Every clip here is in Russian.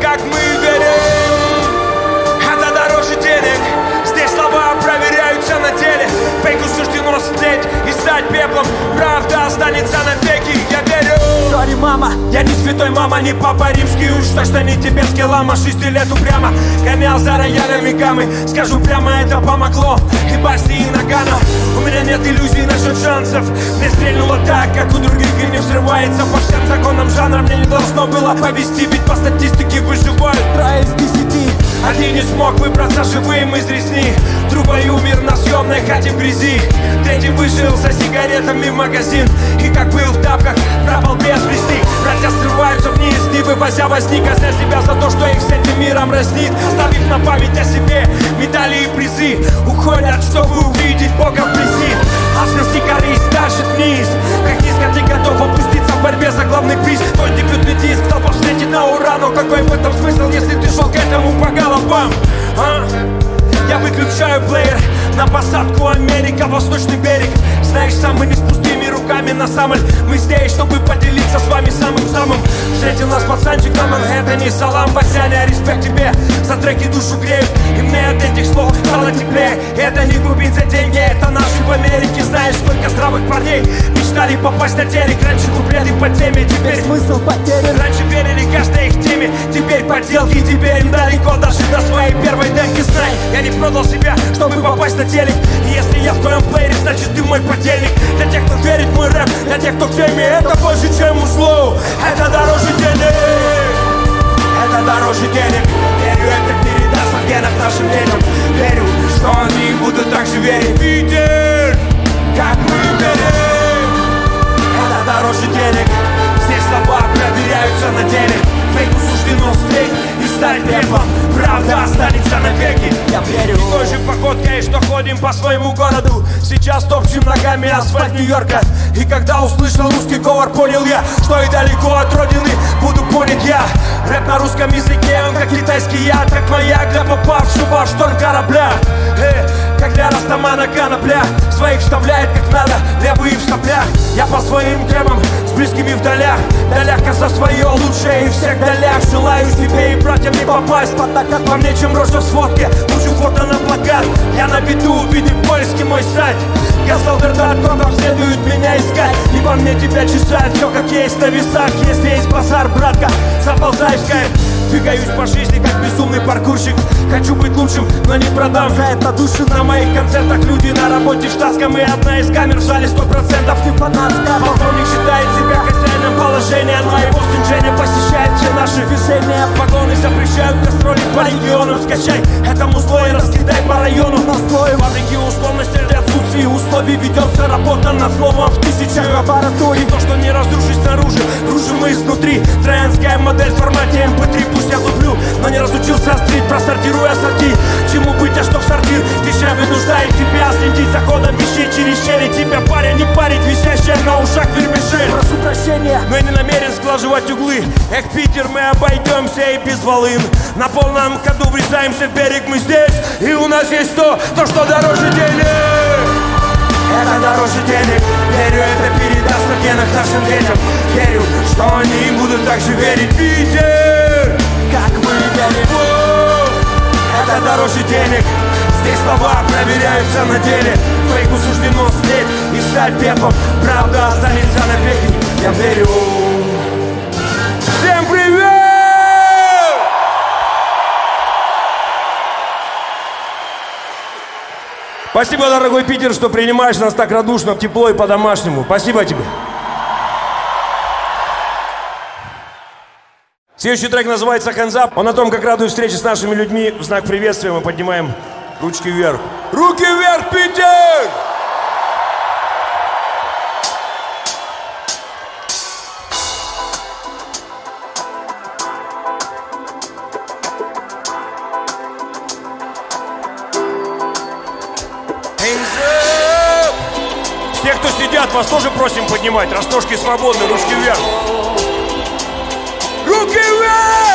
как мы верим? Это дороже денег. Здесь слова проверяются на деле. Фейку суждено слететь и стать пеплом. Правда останется навеки, я верю. Сори, мама, я не святой мама, не папа римский. Уж Точно не тибетский лама, шести лет упрямо. Гонял за роялями гаммы. Скажу прямо, это помогло. И басни, и нагана. У меня нет иллюзий насчет шансов. Мне стрельнуло так, как у других И не взрывается. По всем законам жанра Мне не должно было повести Ведь по статистике выживают трое из десяти. Один не смог выбраться живым из резни. Другой умер на съемной хате в грязи. Третий вышел за сигаретами в магазин. И как был в тапках, пропал без вести. Братья срываются вниз, не вывозя возник Казня себя за то, что их с этим миром разнит. Оставив на память о себе медали и призы. Уходят, чтобы увидеть Бога вблизи. Алчность и корысть тащит вниз. Как низко ты готов опуститься в борьбе за главный приз. Твой дебютный диск толпа встретит на ура. Но какой в этом смысл, если ты шел к этому по головам? А? Я выключаю плеер на посадку Америка, Восточный берег. Знаешь, сам мы не с пустыми руками на самоль Мы здесь, чтобы поделиться с вами самым-самым. Встретил нас пацанчик на Манхэттене Салам, Васяня, респект тебе За треки душу греют. И мне от этих слов стало теплее. Это не губить за деньги, это наши в Америке. Знаешь, сколько здравых парней Мечтали попасть на телек. Раньше куплеты по теме, теперь смысл потерян. Раньше верили каждой их теме Теперь подделки, теперь им далеко Даже до своей первой демки. Знай, я не продал себя, чтобы попасть на телек. И если я в твоем плеере, значит ты мой подельник. Для тех, кто верит мой рэп, для тех, кто в теме Это больше, чем услуг, это дороже денег. Это дороже денег. Верю, это передаст в генах нашим детям Верю, что они будут так же верить. Питер, как мы верим. Это дороже денег. Здесь слова проверяются на деле. Фейку суждено встреть и стать пеплом Правда останется навеки Я верю. И той же походкой, что ходим по своему городу. Сейчас топчем ногами асфальт Нью-Йорка. И когда услышал русский говор, понял я Что и далеко от родины буду понят я. Рэп на русском языке, он как китайский яд. Как маяк для попавшего в шторм корабля. Э, Как для растамана конопля Своих вставляет как надо, левые в соплях Я по своим темам с близкими в долях. Даляка за свое лучшее и всех долях Желаю себе и братьям не попасть под накат. По мне, чем рожа в сводке, лучше фото на плакат. Я на виду, увидит поиски мой сайт. Сказал вертолетом следует меня искать. И по мне тебя чесать, все как есть на весах. Если есть базар, братка, заползай в скайп Двигаюсь по жизни, как безумный паркурщик. Хочу быть лучшим, но не продам за это души На моих концертах. Люди на работе в штатском И одна из камер в зале сто процентов. Не фанатская Полковник считает себя хозяином положения Но его сын Женя посещает все наши движения. Погоны запрещают гастроли по региону. Скачай это музло и раскидай по району. Настрой фабрики условности для отсутствия условий Ведется работа над словом в тысячах лабораторий. То, что не разрушить снаружи, рушим мы изнутри. Троянская модель в формате MP3 Пусть я туплю, но не разучился острить. Просортируя сорти, чему быть, а что в сортир? Тише вынуждает тебя следить за ходом вещей Через щели. Тебя паря не парить Висящая на ушах вермишель. Прошу прощения, но я не намерен сглаживать углы. Эх, Питер, мы обойдемся и без волын. На полном ходу врезаемся в берег мы здесь. И у нас есть то, то, что дороже денег это дороже денег Верю, это передаст в генах нашим детям Верю, что они будут так же верить Питер, как мы верим Это дороже денег Здесь слова проверяются на деле Фейку суждено слеть и стать пеплом Правда останется навеки, я верю Всем привет! Спасибо, дорогой Питер, что принимаешь нас так радушно, тепло и по-домашнему. Спасибо тебе. Следующий трек называется «Hands Up». Он о том, как радует встречи с нашими людьми. В знак приветствия мы поднимаем ручки вверх. Руки вверх, Питер! Вас тоже просим поднимать. Раз ножки свободны, ручки вверх. Руки вверх!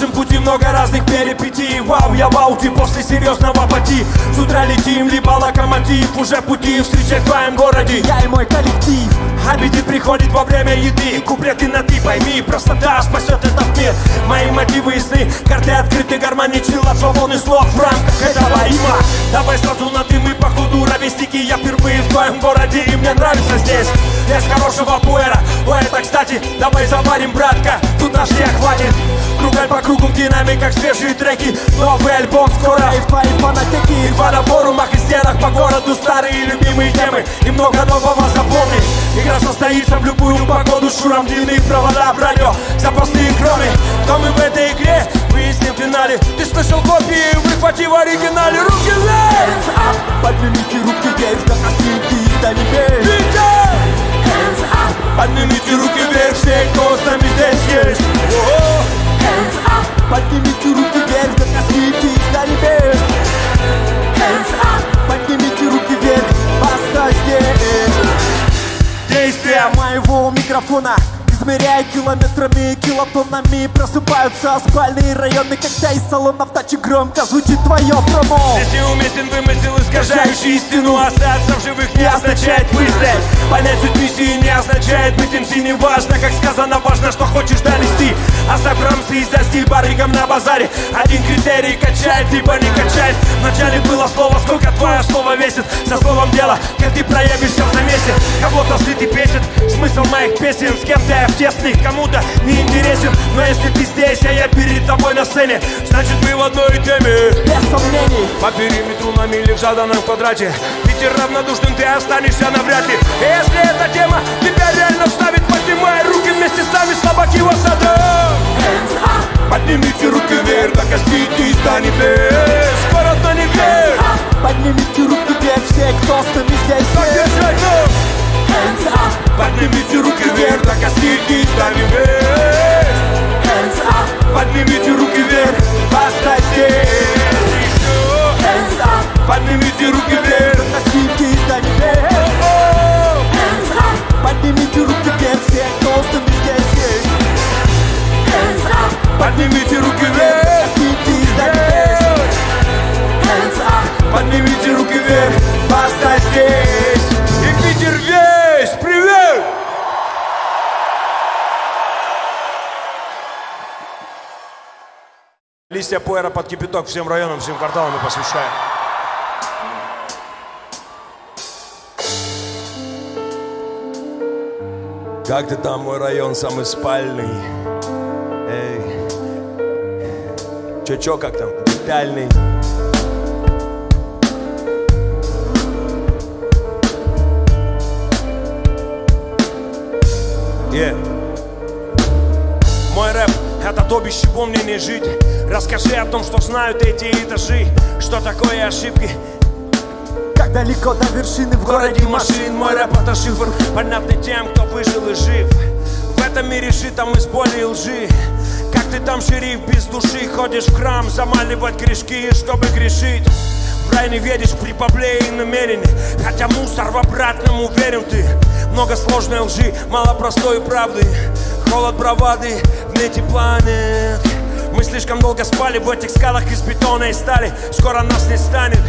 нашем пути много разных перипетий. Вау, я вау, ты после серьезного пути. С утра летим, либо локомотив. Уже пути встречать в твоем городе. Я и мой коллектив. Аппетит приходит во время еды. Куплеты на ты пойми, простота спасет этот мир. Мои мотивы и сны, карты открыты, гармоничны Лад свободный слог в рамках этого има Давай сразу на дым и походу ровесники. Я впервые в твоем городе и мне нравится здесь. Лес хорошего пуэра Ой, это кстати, давай заварим, братка. Тут наш всех хватит Кругаль по кругу в динамиках свежие треки. Новый альбом скоро. И в твоей фанатеке И в форумах и стенах по городу Старые любимые темы. И много нового запомни. Игра состоится в любую погоду. Шуром длинные провода в радио. Запасные кроны. Кто мы в этой игре? Выясним в финале. Ты слышал копии? Выхвати в оригинале. Руки вверх! Поднимите руки вверх До косынки и до небес Поднимите руки вверх все, кто с нами здесь есть. Hands up. Поднимите руки вверх косынки и до небес. Hands up, поднимите руки вверх здесь Действия! моего микрофона Измеряя километрами и килотоннами Просыпаются спальные районы Когда из салонов тачи громко звучит твое промо. Здесь неуместен вымысел, искажающий истину Остаться в живых не означает выстрелить Понять суть миссии не означает быть МС Не важно, как сказано, важно, что хочешь донести. Оставь рамсы и за стиль барыгам на базаре. Один критерий качает, либо не качает. Вначале было слово, сколько твое слово весит. За словом дело, как ты проявишься в замесе Кого-то слит и песит смысл моих песен С кем-то я тесных, кому-то не интересен Но если ты здесь, а я перед тобой на сцене Значит мы в одной теме. Без сомнений. По периметру на мили в заданном квадрате. Ветер равнодушным ты останешься навряд ли. Если эта тема тебя реально вставит Поднимай руки вместе с нами, слабаки высота Поднимите руки вверх, так коснитесь до небес Город на небес Поднимите руки вверх все, кто с нами здесь. Есть держать, Hands up, Поднимите руки вверх, так коснитесь до небес. Hands up. Поднимите руки вверх, Еще Hands up, Поднимите руки вверх и до небес. Hands up, поднимите руки вверх все, нами здесь. Есть Hands up, Поднимите руки вверх и до небес. Hands up, Поднимите руки вверх, поставь здесь И Питер весь, привет! Листья пуэра под кипяток всем районам, всем кварталам мы посвящаем. Как ты там, мой район самый спальный? Эй, чё-чё, как там, детальный? Yeah. Мой рэп — это то, без чего мне не жить. Расскажи о том, что знают эти этажи Что такое ошибки? Как далеко до вершины в городе машин. Мой рэп — это шифр, понятный тем, кто выжил и жив. В этом мире житом из боли и лжи. Как ты там, шериф, без души Ходишь в храм, замаливать грешки, чтобы грешить рай не при бабле и намерении. Хотя мусор в обратном уверен ты. Много сложной лжи, мало простой правды. Холод бравады в нете планет Мы слишком долго спали в этих скалах из бетона и стали. Скоро нас не станет.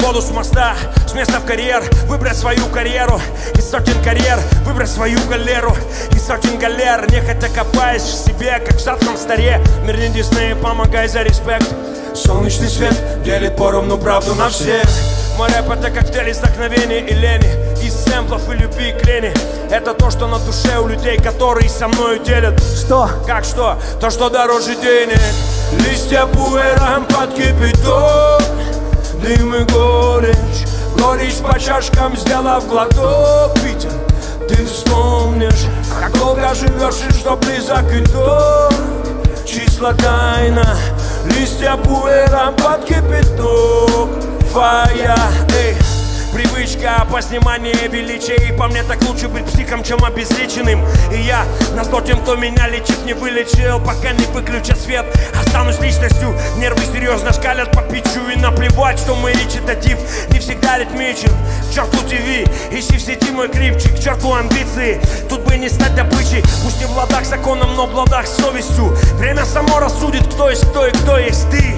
Воду с моста, с места в карьер. Выбрать свою карьеру Из сотен карьер. Выбрать свою галеру Из сотен галер. Нехотя копаясь в себе, как в садском старе. Мир не Дисней, помогай за респект. Солнечный свет делит поровну правду на всех Мой рэп это коктейль из вдохновения и лени Из сэмплов и любви к лени. Это то, что на душе у людей, которые со мною делят. Что? Как что? То, что дороже денег. Листья пуэром под кипяток. Дым и горечь. Горечь по чашкам, сделав глоток. Питер, ты вспомнишь Как долго живешь и что близок итог Числа тайна. Листья пуэром под кипяток Фая, эй. Привычка по сниманию величия. И по мне так лучше быть психом, чем обезличенным И я на зло тем, кто меня лечит, не вылечил. Пока не выключат свет, останусь личностью. Нервы серьезно шкалят по пичу. И наплевать, что мой речитатив. Не всегда ритмичен К черту ТВ, ищи в сети мой клипчик К черту амбиции, тут бы не стать добычей. Пусть не в ладах законом, но в ладах совестью. Время само рассудит, кто есть кто и кто есть ты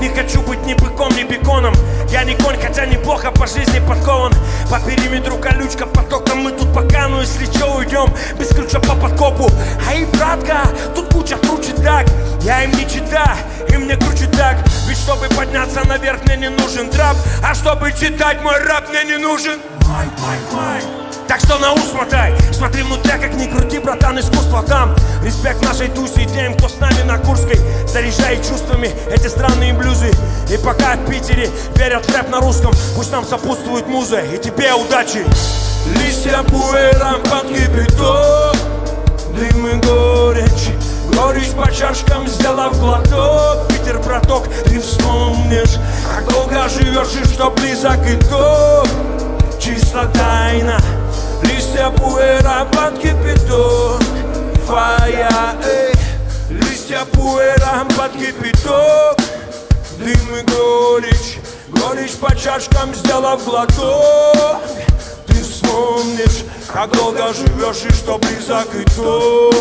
Не хочу быть ни быком, ни беконом. Я не конь, хотя неплохо по жизни подкован. По периметру колючка, потоком мы тут пока Ну если чё, уйдем без ключа по подкопу. А и братка, тут куча круче так. Я им не чита, и мне круче так. Ведь чтобы подняться наверх, мне не нужен трап. А чтобы читать мой рэп, мне не нужен. Май, май, май так что на ус мотай Смотри внутрь, как ни крути, братан, искусство там. Респект нашей тусе и тем, кто с нами на Курской. Заряжай чувствами эти странные блюзы. И пока в Питере верят рэп на русском Пусть нам сопутствует муза. И тебе удачи. Листья пуэром под кипяток Дым и горечь Горечь по чашкам, сделав глоток. Питер, браток, ты вспомнишь Как долго живешь и что близок итог. Чисто тайна Листья пуэра под кипяток Фая, эй Листья пуэра под кипяток Дым и горечь Горечь по чашкам, сделав глоток Ты вспомнишь, как долго живешь и что близок итог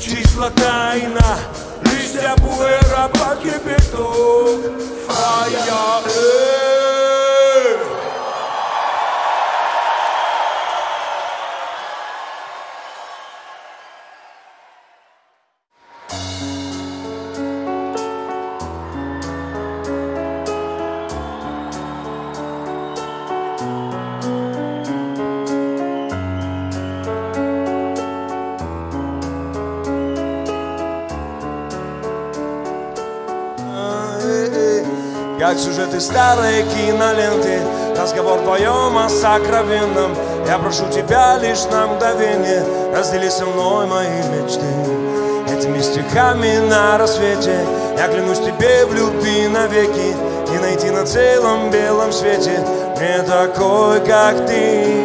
Числа тайна Листья пуэра под кипяток Фая, эй Как сюжеты старой киноленты. Разговор вдвоем о сокровенном. Я прошу тебя лишь на мгновение Раздели со мной мои мечты. Этими стихами на рассвете. Я клянусь тебе в любви навеки. И найти на целом белом свете. Не такой, как ты.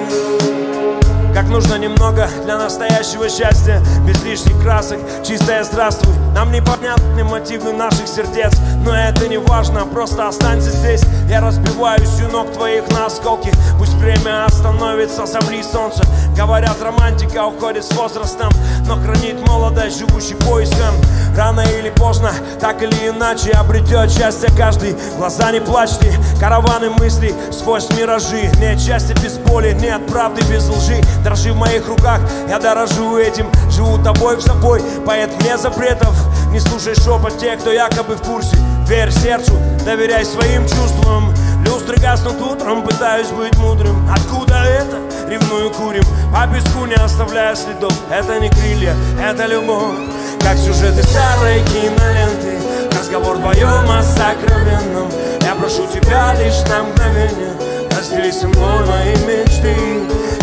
Как нужно немного для настоящего счастья. Без лишних красок, чистое здравствуй Нам непонятны мотивы наших сердец Но это не важно, просто останься здесь. Я разбиваюсь у ног твоих на осколки Пусть время остановится, замри солнце. Говорят, романтика уходит с возрастом Но хранит молодость, живущий поиском Рано или поздно, так или иначе Обретет счастье каждый. Глаза не плачьте, караваны мыслей Сквозь миражи Нет счастья без боли, нет правды без лжи. Дрожи в моих руках, я дорожу этим. Живу тобой в собой, поэт вне запретов. Не слушай шепот тех, кто якобы в курсе. Верь сердцу, доверяй своим чувствам. Люстры гаснут утром, пытаюсь быть мудрым. Откуда это? Ревную курим По песку не оставляя следов. Это не крылья, это любовь Как сюжеты старой киноленты. Разговор вдвоем о сокровенном. Я прошу тебя лишь на мгновение Раздели со мной мои мечты.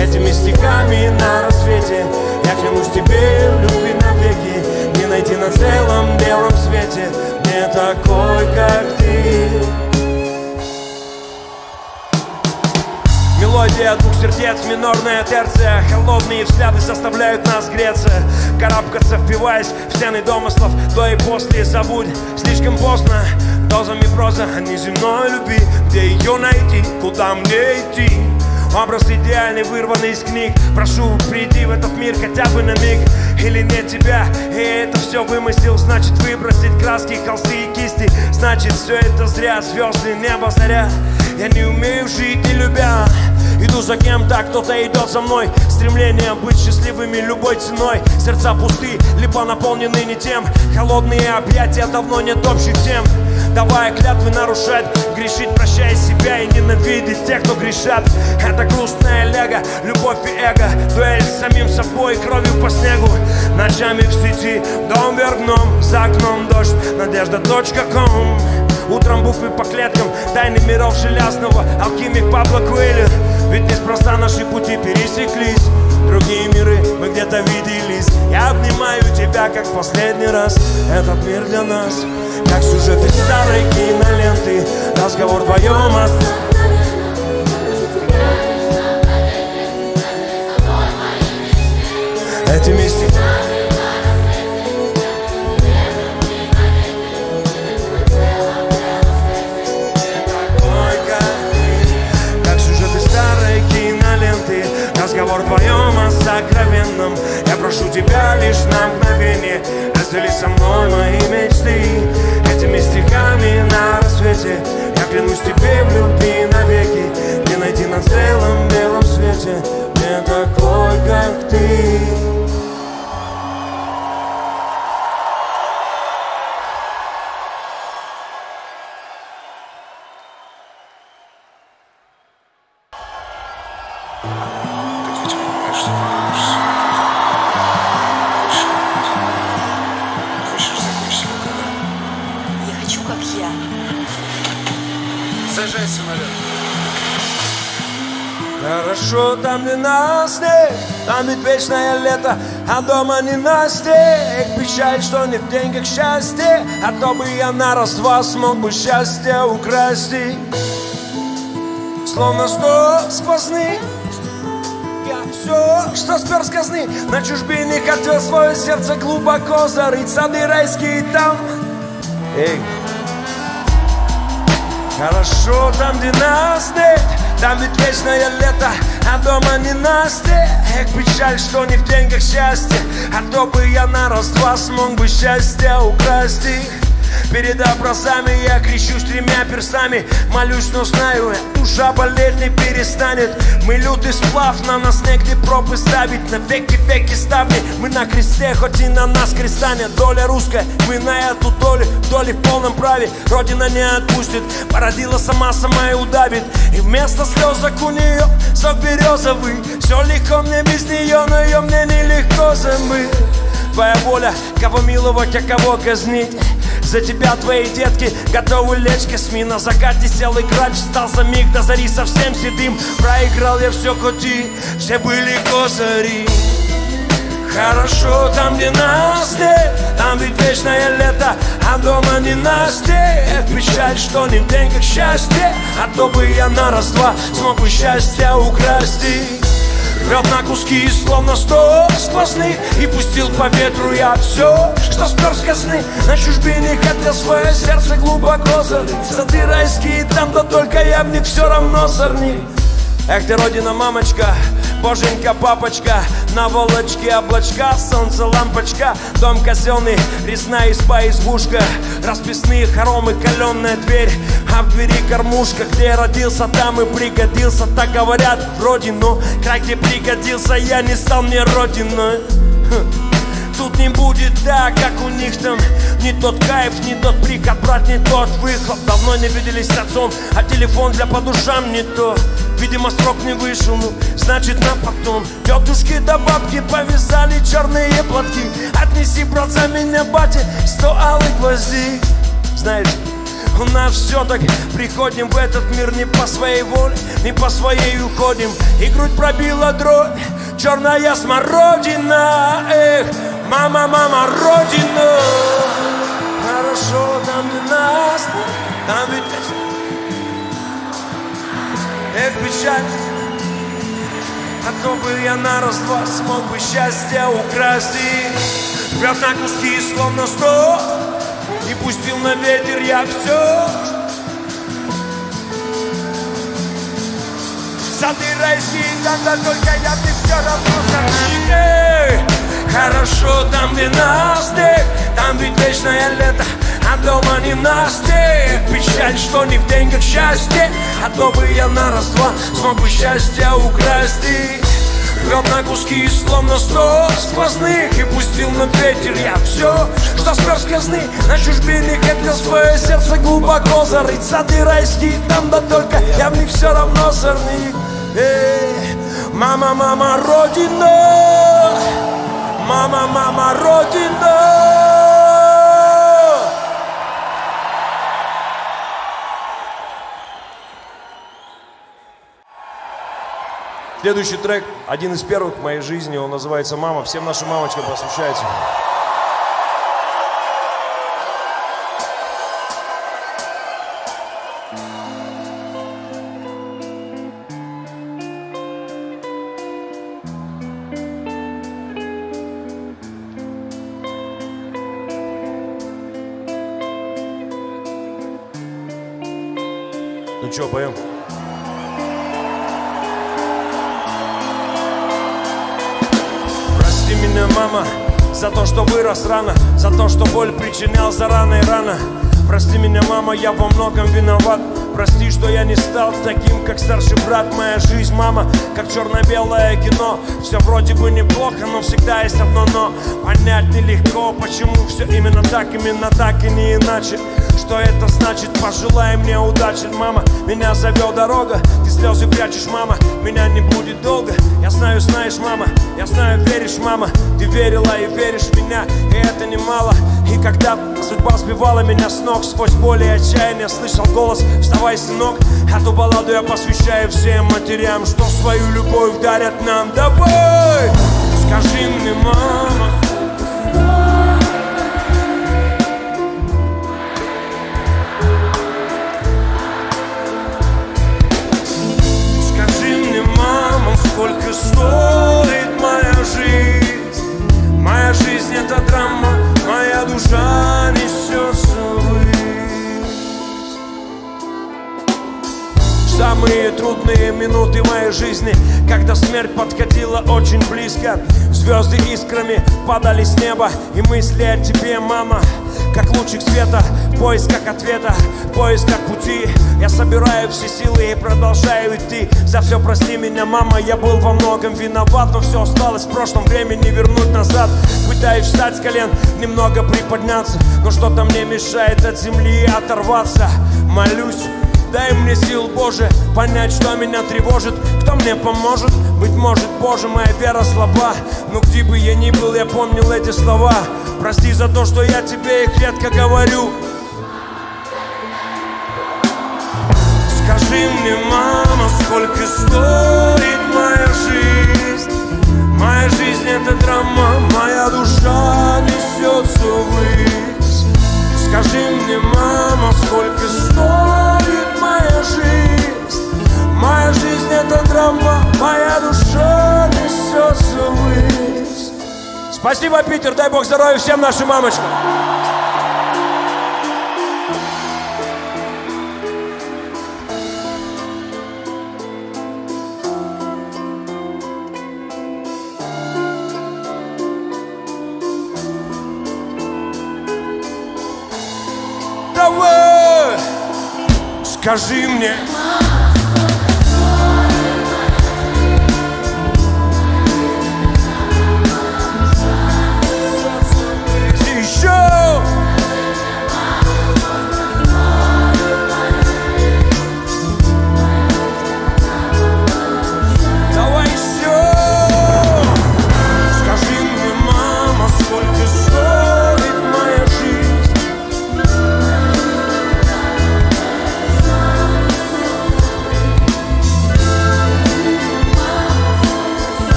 Этими стихами на рассвете. Я клянусь тебе в любви навеки. Не найти на целом белом свете. Не такой, как ты Мелодия двух сердец, минорная терция. Холодные взгляды заставляют нас греться. Карабкаться, впиваясь в стены домыслов До и после забудь, слишком поздно. Дозами проза о неземной любви. Где ее найти, куда мне идти? Образ идеальный, вырванный из книг. Прошу, приди в этот мир хотя бы на миг. Или нет тебя, и это все вымысел. Значит выбросить краски, холсты и кисти. Значит все это зря, звезды, небо, заря. Я не умею жить и любя Иду за кем-то, кто-то идет за мной. Стремление быть счастливыми любой ценой. Сердца пусты, либо наполнены не тем. Холодные объятия, давно нет общих тем. Давая клятвы нарушать Грешить, прощая себя и ненавидеть тех, кто грешат. Это грустная лего, любовь и эго. Дуэль с самим собой, кровью по снегу. Ночами в сети, дом вверх За окном дождь, надежда.ком Утром буквы по клеткам, тайны миров железного. Алхимик Пабло Куэльо Ведь неспроста наши пути пересеклись. Другие миры мы где-то виделись. Я обнимаю тебя, как в последний раз. Этот мир для нас Как сюжеты старой киноленты. Разговор вдвоем о Этими стихами временном Я прошу тебя лишь на мгновение Раздели со мной мои мечты. Этими стихами на рассвете. Я клянусь тебе в любви навеки. Не найди на целом белом свете. Мне такой, как ты. Там ведь вечное лето, а дома не настик. Печаль, что не в деньгах счастье, а то бы я на раз-два смог бы счастье украсть. Словно сто сквозных все, что спер с казны На чужбине хотел свое сердце глубоко зарыть Сады райские там Эй, Хорошо там, где нас нет Там ведь вечное лето, а дома не Настя. Эх, печаль, что не в деньгах счастье А то бы я на раз-два смог бы счастье украсть Перед образами я кричусь тремя перстами. Молюсь, но знаю, душа болеть не перестанет. Мы лютый сплав, на нас негде пробы ставить. На веки веки ставни. Мы на кресте, хоть и на нас креста нет Доля русская, мы на эту долю Доли в полном праве, Родина не отпустит Породила сама, сама и удавит. И вместо слезок у нее сок березовый Все легко мне без нее, но ее мне нелегко забыть Твоя воля, кого миловать, а кого казнить? За тебя твои детки готовы лечь косми На закате сел играть, встал за миг до зари совсем седым. Проиграл я все коти, все были козыри. Хорошо там, где нас Там ведь вечное лето, а дома не Настя Эх, печаль, что не в деньгах счастье А то бы я на раз-два смог бы счастье украсть. и Рвет на куски, словно сто сквозных И пустил по ветру я все, что спер с казны. На чужбине хотел свое сердце глубоко зарыть Сады райские там, да только я в них все равно сорни Эх ты, родина, мамочка, боженька, папочка На волочке облачка, солнце, лампочка Дом казенный, резная изба, избушка Расписные хоромы, каленная дверь А в двери кормушка, где родился, там и пригодился Так говорят, в родину, край, где пригодился Я не стал мне родиной. Хм. Тут не будет так, как у них там Не тот кайф, не тот приход, брат, не тот выход. Давно не виделись с отцом, а телефон для по душам не то Видимо, срок не вышел, ну, значит на потом. Тетушки да бабки повязали черные платки. Отнеси, брат, за меня, батя, сто алых гвоздей Знаешь, у нас все так Приходим в этот мир не по своей воле Не по своей уходим. И грудь пробила дробь Черная смородина Эх, мама, мама, родина. Хорошо там не нас Там ведь Эх, печаль. А то бы я на раз-два смог бы счастье украсть. И Рвет на куски, словно сто И пустил на ветер я все Сады райские, тогда только я ты все равно сорви. Эй, Хорошо там, где нас Там ведь вечное лето а дома не настик Печаль, что не в деньгах счастье А то бы я на раз-два смог бы счастье украсть. И Рвет на куски, словно сто сквозных И пустил на ветер я все, что спер с казны. На чужбине хотел свое сердце глубоко зарыть. Сады райские там, да только я в них все равно сорник Эй, мама, мама, родина Мама, мама, родина Следующий трек, один из первых в моей жизни, он называется «Мама». Всем нашим мамочкам посвящается. Ну что, поем? Прости меня, мама, за то, что вырос рано За то, что боль причинял за рано и рано. Прости меня, мама, я во многом виноват. Прости, что я не стал таким, как старший брат. Моя жизнь, мама, как черно-белое кино. Все вроде бы неплохо, но всегда есть одно но Понять нелегко, почему все именно так, именно так и не иначе Что это значит? Пожелай мне удачи, мама. Меня зовет дорога, ты слезы прячешь, мама. Меня не будет долго, я знаю, знаешь, мама. Я знаю, веришь, мама. Ты верила и веришь в меня, и это немало. И когда судьба сбивала меня с ног Сквозь боль и отчаяние слышал голос Вставай, сынок, эту балладу я посвящаю всем матерям Что свою любовь дарят нам. Давай, скажи мне, мама Подкатила очень близко. Звезды искрами падали с неба И мысли о тебе, мама как лучик света В поисках ответа, в поисках пути. Я собираю все силы и продолжаю идти. За все прости меня, мама, я был во многом виноват Но все осталось в прошлом, время не вернуть назад. Пытаюсь встать с колен, немного приподняться Но что-то мне мешает от земли оторваться. Молюсь Дай мне сил, Боже, понять, что меня тревожит мне поможет? Быть может, Боже, моя вера слаба. Но где бы я ни был, я помнил эти слова. Прости за то, что я тебе их редко говорю. Скажи мне, мама, сколько стоит моя жизнь? Моя жизнь это драма, моя душа несется ввысь Скажи мне, мама, сколько стоит моя жизнь Моя жизнь это драма, моя душа несется ввысь Спасибо, Питер, дай Бог здоровья всем нашим мамочкам. Давай, скажи мне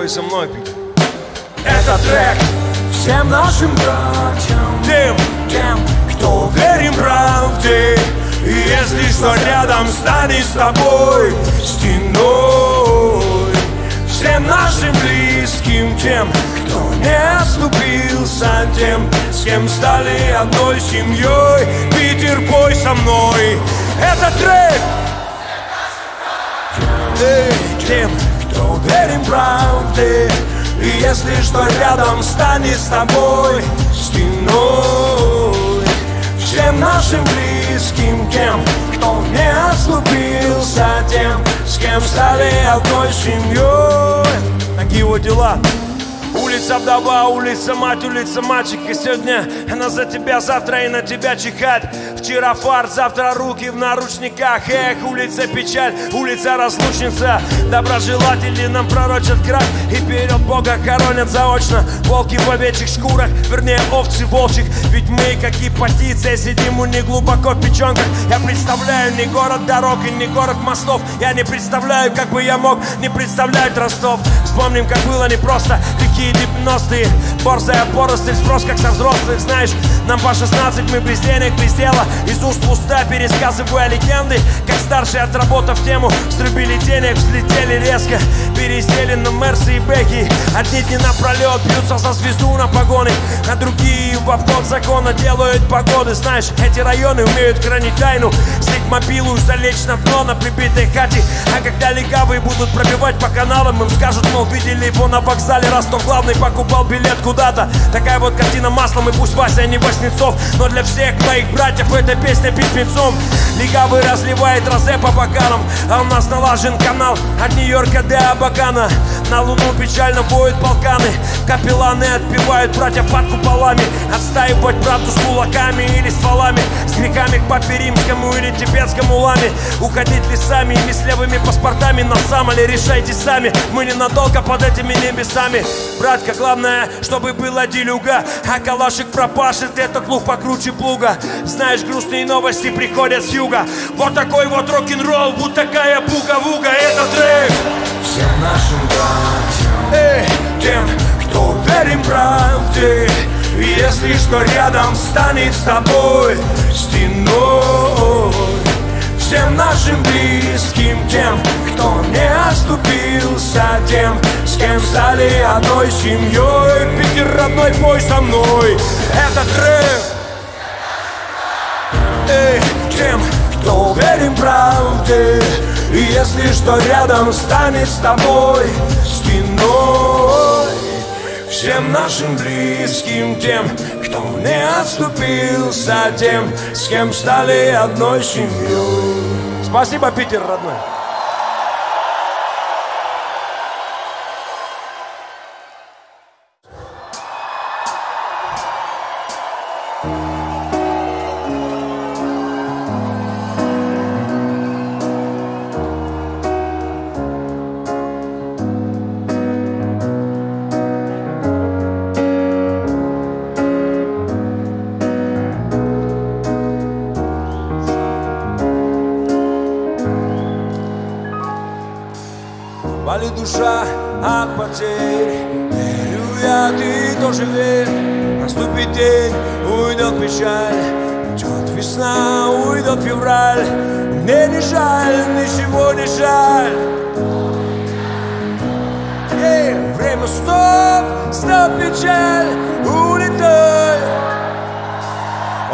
пой со мной. Это трек Всем нашим братьям, тем, тем, кто верим правде И если что рядом станет с тобой стеной. Всем нашим близким, тем, кто не оступился Тем, с кем стали одной семьей. Питер, пой со мной. Это трек. Эй, тем, верим правде. И если что рядом станет с тобой стеной Всем нашим близким, тем, кто не ослупился Тем, с кем стали одной семьей. Такие вот дела. Улица вдова, улица мать, улица мальчик И сегодня она за тебя, завтра и на тебя чихать Вчера фарт, завтра руки в наручниках. Эх, улица печаль, улица разлучница. Доброжелатели нам пророчат крах И вперед Бога хоронят заочно. Волки в овечьих шкурах, вернее овцы волчьих. Ведь мы, как ипотиция, сидим у них глубоко в печенках. Я представляю не город дорог и не город мостов. Я не представляю, как бы я мог не представлять Ростов. Вспомним, как было непросто. Реки Далекие 90-е, борзая поросль, спрос как со взрослых Знаешь, нам по 16, мы без денег, без дела. Из уст в уста пересказывая легенды Как старшие, отработав тему, срубили денег, взлетели резко Пересели на Мерсы и Бэки Одни дни напролет бьются за звезду на погоны А другие в обход закона делают погоды. Знаешь, эти районы умеют хранить тайну. Слить мобилу и залечь на дно на прибитой хате. А когда легавые будут пробивать по каналам Им скажут, мол, видели его на вокзале Ростов главный покупал билет куда-то. Такая вот картина маслом И пусть Вася не Васнецов Но для всех моих братьев эта песня письмецом Легавый разливает розе по бокалам А у нас налажен канал От Нью-Йорка до Абакана. На луну печально воют полканы Капелланы отпевают братья под куполами. Отстаивать правду с кулаками или стволами С грехами к папе римскому или тибетскому ламе. Уходить лесами или с левыми паспортами На самом ли решайте сами. Мы ненадолго под этими небесами. Братка, главное, чтобы была делюга. А калашик пропашет этот лук покруче плуга. Знаешь, грустные новости приходят с юга. Вот такой вот рок-н-ролл, вот такая буга-вуга Это трек. Всем нашим братьям Эй, тем, кто верен правде. Если что рядом станет с тобой стеной Всем нашим близким, тем, кто не оступился Тем, с кем стали одной семьей. Питер, родной, пой со мной. Это трек Эй, тем, кто верен правде. И если что рядом станет с тобой стеной Всем нашим близким, тем, кто не отступился Тем, с кем стали одной семьей Спасибо, Питер, родной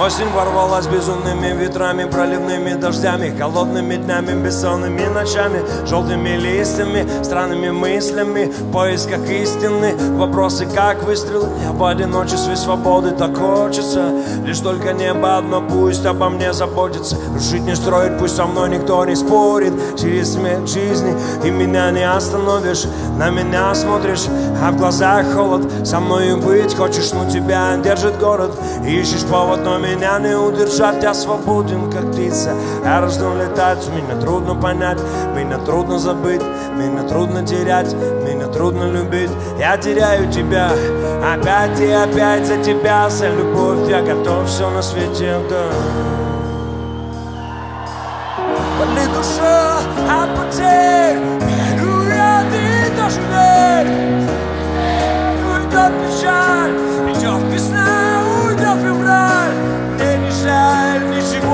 Осень ворвалась безумными ветрами, проливными дождями, холодными днями, бессонными ночами, желтыми листьями, странными мыслями, в поисках истины, вопросы как выстрел, я в одиночестве свободы так хочется, лишь только небо одно пусть обо мне заботится, жить не строит, пусть со мной никто не спорит, через смерть жизни ты меня не остановишь, на меня смотришь, а в глазах холод, со мною быть хочешь, но тебя держит город, ищешь повод, но меня не удержать, я свободен, как птица. Я рожден летать, меня трудно понять Меня трудно забыть, меня трудно терять Меня трудно любить, я теряю тебя Опять и опять за тебя, за любовь. Я готов все на свете отдать. Болит душа от потерь Верю я, ты тоже верь Уйдет печаль, придет весна,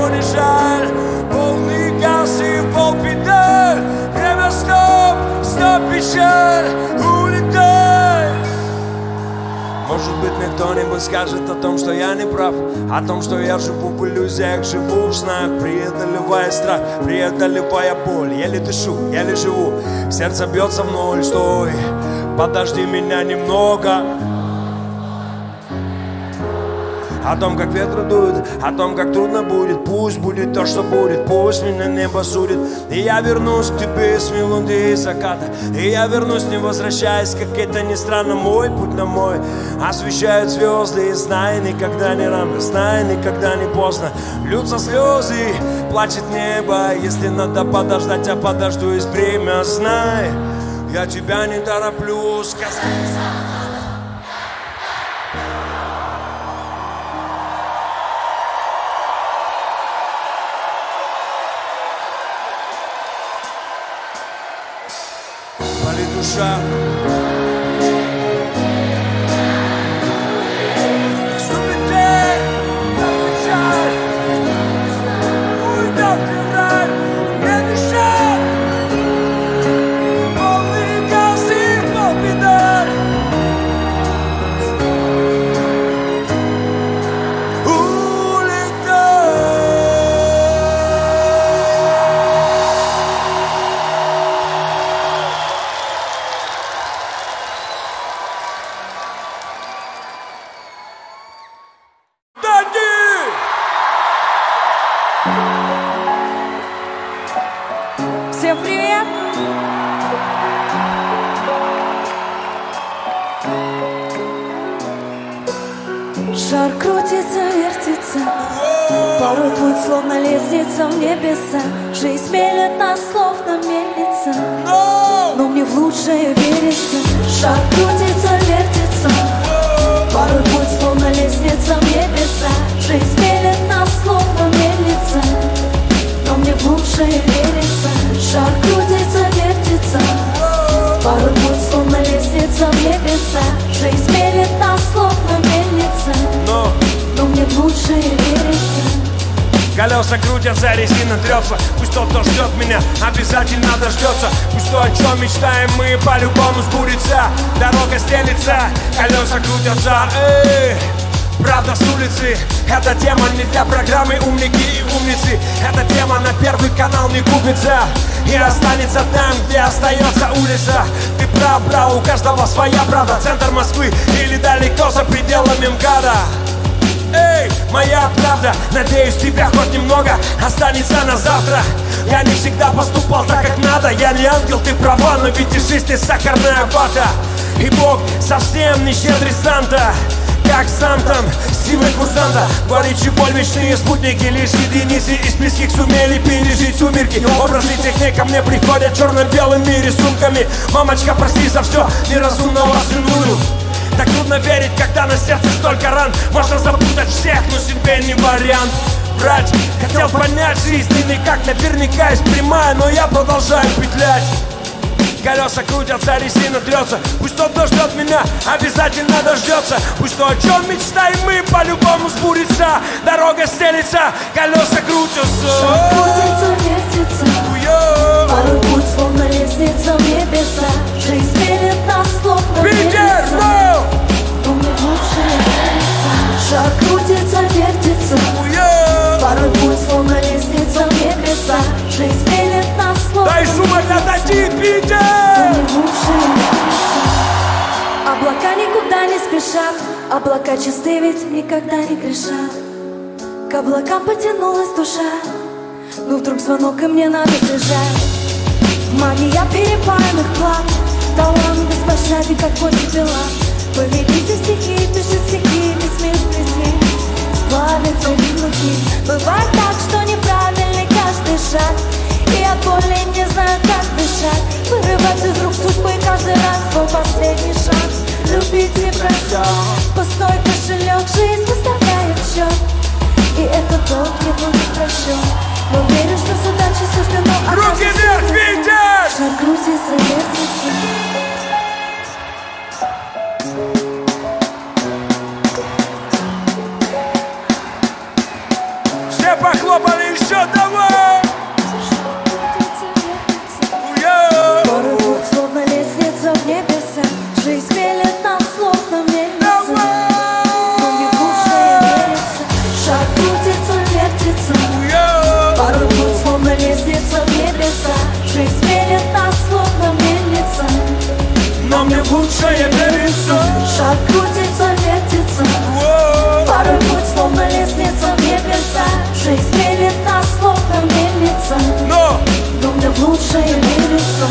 ничего не жаль Полный газ и пол педаль Время стоп, стоп, печаль, улетай может быть, мне кто-нибудь скажет о том, что я не прав О том, что я живу в иллюзиях, живу в снах. Преодолевая страх, преодолевая боль. Еле дышу, еле живу, сердце бьется в ноль Стой, подожди меня немного о том, как ветры дуют, о том, как трудно будет Пусть будет то, что будет, пусть меня небо судит. И я вернусь к тебе с мелодией заката И я вернусь, не возвращаясь, как это ни странно Мой путь на мой освещают звезды И знай, никогда не рано, знай, никогда не поздно. Льются слезы, плачет небо Если надо подождать, я подожду, есть время, знай. Я тебя не тороплю, сказать Вечные спутники Лишь единицы из близких сумели пережить сумерки. Образы техника мне приходят в черно-белым мире сумками. Мамочка, прости за все, неразумного сынулю так трудно верить, когда на сердце столько ран. Можно запутать всех, но себе не вариант. Брать, хотел понять жизнь и никак наверняка есть прямая Но я продолжаю петлять Колеса крутятся, резина трется Пусть тот, кто ждет меня, обязательно дождется. Пусть то, о чем мечтаем мы, по-любому сбудется. Дорога стелится, колеса крутятся. Крутится, вертится. Порой путь словно лестница в небеса. Жизнь мелет нас словно Питер, Шар крутится, вертится. Порой путь словно лестница в небеса. Жизнь Питер! Облака никуда не спешат Облака чисты ведь никогда не грешат. К облакам потянулась душа Но вдруг звонок и мне надо бежать. Магия перепаянных плат Талант без пощады, как коти пила Повелитель стихи, пишет стихи Бессмертный свет Сплавится внутри Бывает так, что неправильный каждый шаг И от боли не знаю, как дышать Вырывать из рук судьбы каждый раз Свой последний шанс Любить и прощать Пустой кошелек жизнь выставляет счет И этот долг не будет прощен Но верю, что с удачей суждено Руки вверх. Питер! Шаг вертится Все похлопали еще, давай! Но мне в лучшее верится Шаг крутится, вертится! Порой путь словно лестница в небеса Жизнь мелет нас словно мельница. Но! Но мне в лучшее верится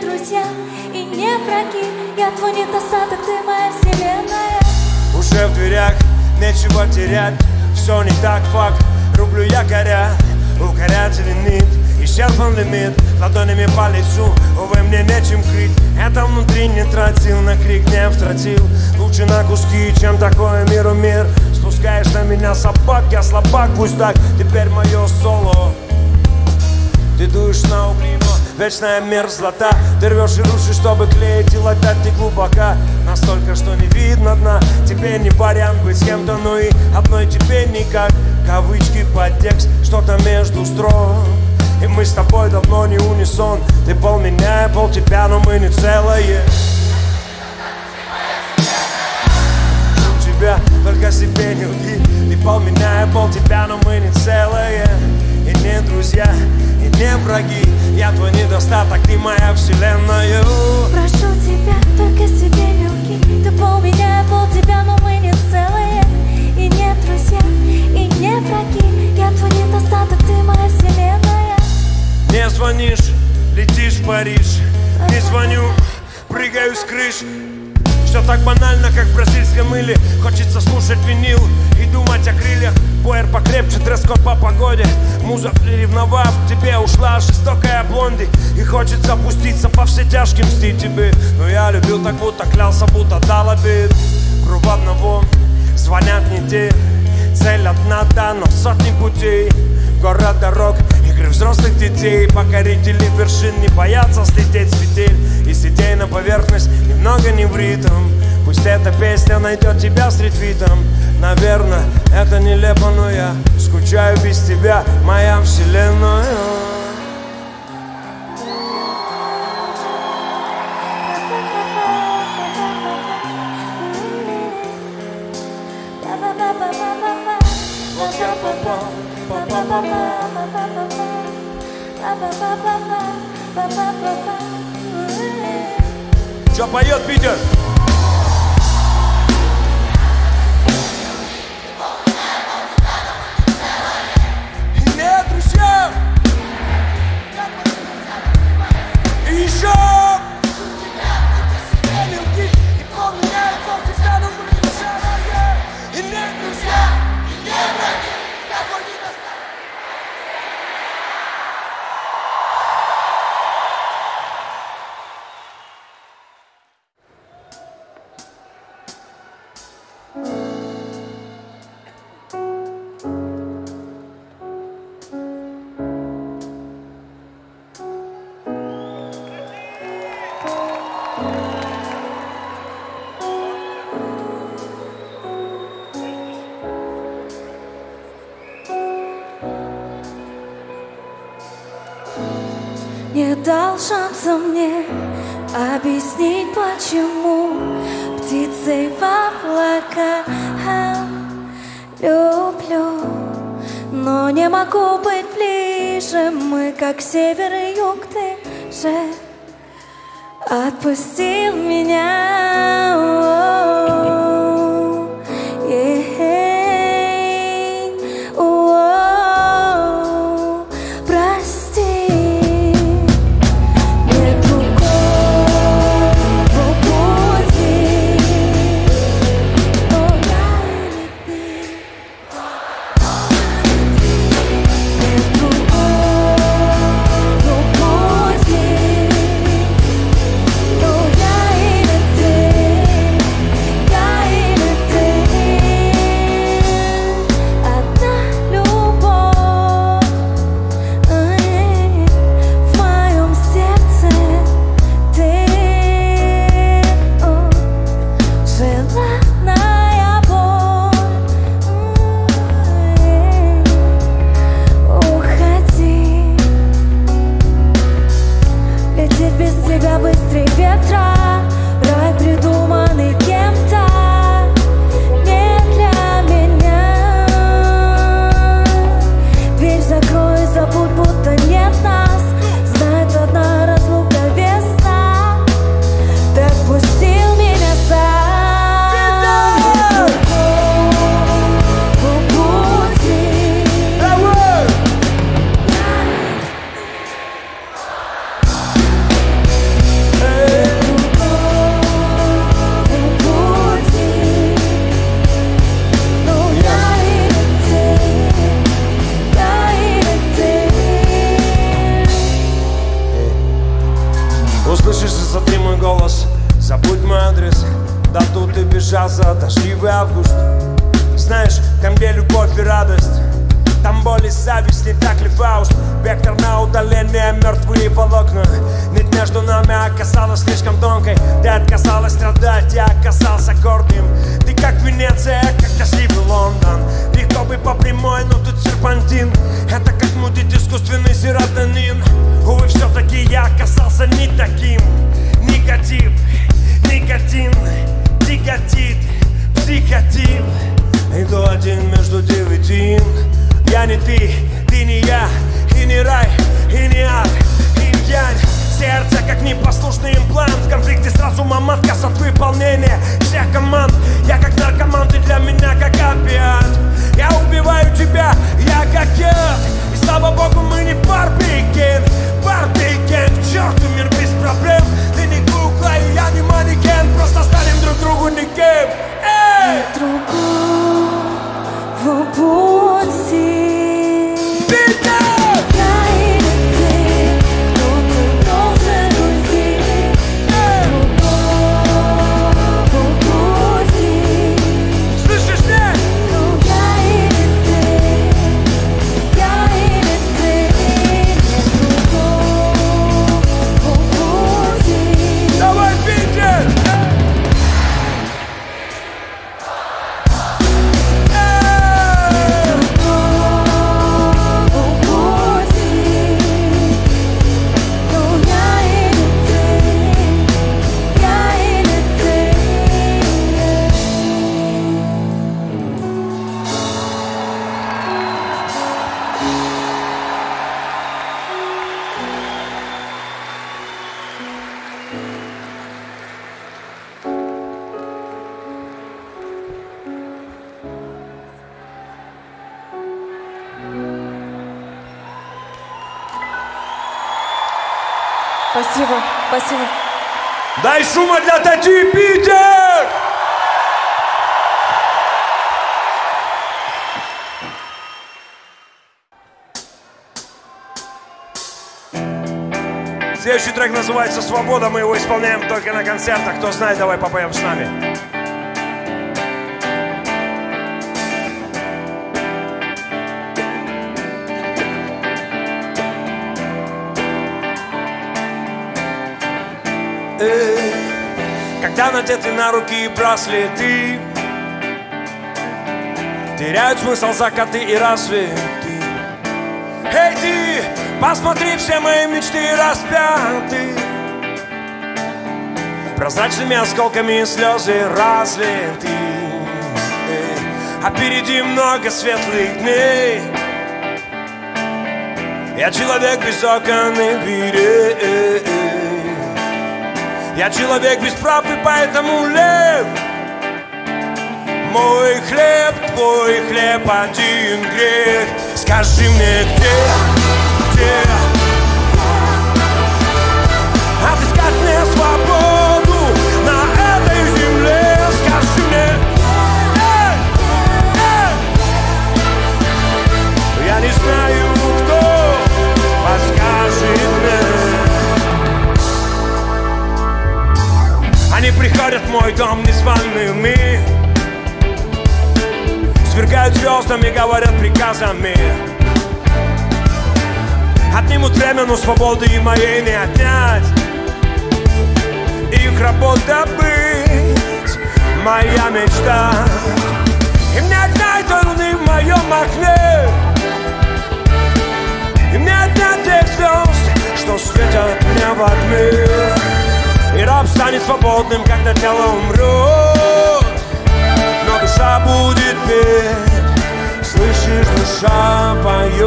друзья и не враги. Я твой недостаток, ты моя вселенная. Уже в дверях, нечего терять. Все не так, факт, рублю я горя. Укорять лимит, исчерпан лимит. Ладонями по лицу, увы, мне нечем крыть. Это внутри не тратил, на крик не втратил. Лучше на куски, чем такое миру мир. Спускаешь на меня собак, я слабак, пусть так. Теперь мое соло. Ты дуешь на угли. Вечная мерзлота. Ты рвешь и рушишь, чтобы клеить и латать ты глубока. Настолько, что не видно дна. Теперь не вариант быть с кем-то, ну и одной теперь никак. Кавычки, подтекст, что-то между строк. И мы с тобой давно не унисон. Ты пол меня, я пол тебя, но мы не целое тебя, только себе не лги. Ты пол меня, я пол тебя, но мы не целые. И не друзья, и не враги. Я твой недостаток, ты моя вселенная. Прошу тебя, только себе люки Ты пол меня, пол тебя, но мы не целые. И не друзья, и не враги. Я твой недостаток, ты моя вселенная. Не звонишь, летишь в Париж. Не звоню, прыгаю с крыш. Все так банально, как в бразильском иле Хочется слушать винил и думать о крыльях. Бойер покрепче, дресс-код по погоде. Муза приревновав, тебе ушла жестокая блонди. И хочет запуститься по все тяжким мстить тебе. Но я любил так будто клялся, будто дал обид Круг одного, звонят не те. Цель одна, да, но сотни путей. Город дорог, игры взрослых детей. Покорители вершин не боятся слететь светиль И сидеть на поверхность немного не в ритм. Пусть эта песня найдет тебя с ретвитом Наверное, это нелепо, но я скучаю без тебя, моя вселенная. как север и юг ты же отпустил меня. один. Я не ты, ты не я И не рай, и не ад, и не янь Сердце как непослушный имплант. В конфликте с разумом отказ от выполнения всех команд. Я как наркоман, ты для меня как опиат. Я убиваю тебя, я как я. И слава богу мы не барбикен Барбикен, к мир без проблем. Ты не кукла и я не манекен. Просто станем друг другу никем. Эй! Другу. vou por si. Peter! Спасибо, спасибо. Дай шума для Тати Питер! Следующий трек называется «Свобода». Мы его исполняем только на концертах. Кто знает, давай попоем с нами. Когда надеты на руки браслеты. Теряют смысл закаты и рассветы. Эй, ты, посмотри, все мои мечты распяты. Прозрачными осколками слезы разлиты. А впереди много светлых дней. Я человек без окон и дверей я человек без прав и поэтому лев. Мой хлеб, твой хлеб, один грех. Скажи мне, где, где В мой дом незваными. Свергают звездами, говорят приказами. Отнимут время, но свободы и моей не отнять. Их работа быть моя мечта. И мне отнять луны в моем окне. И мне отнять тех звезд, что светят мне во тьме и раб станет свободным, когда тело умрет. Но душа будет петь Слышишь, душа поет.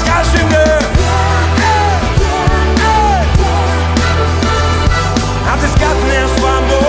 Скажи мне. Отыскать мне свободу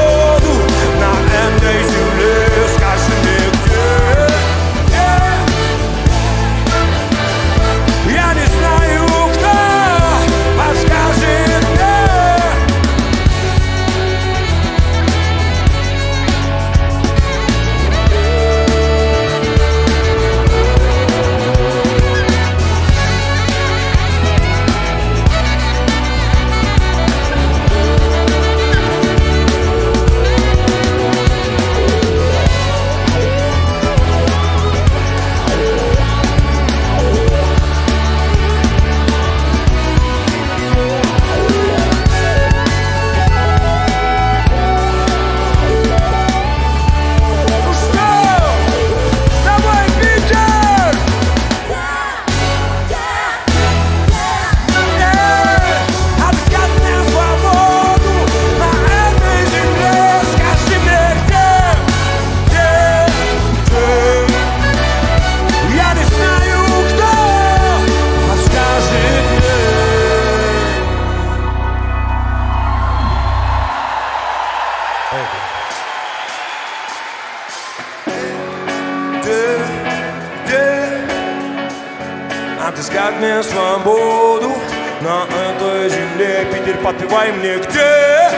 Подпевай мне где?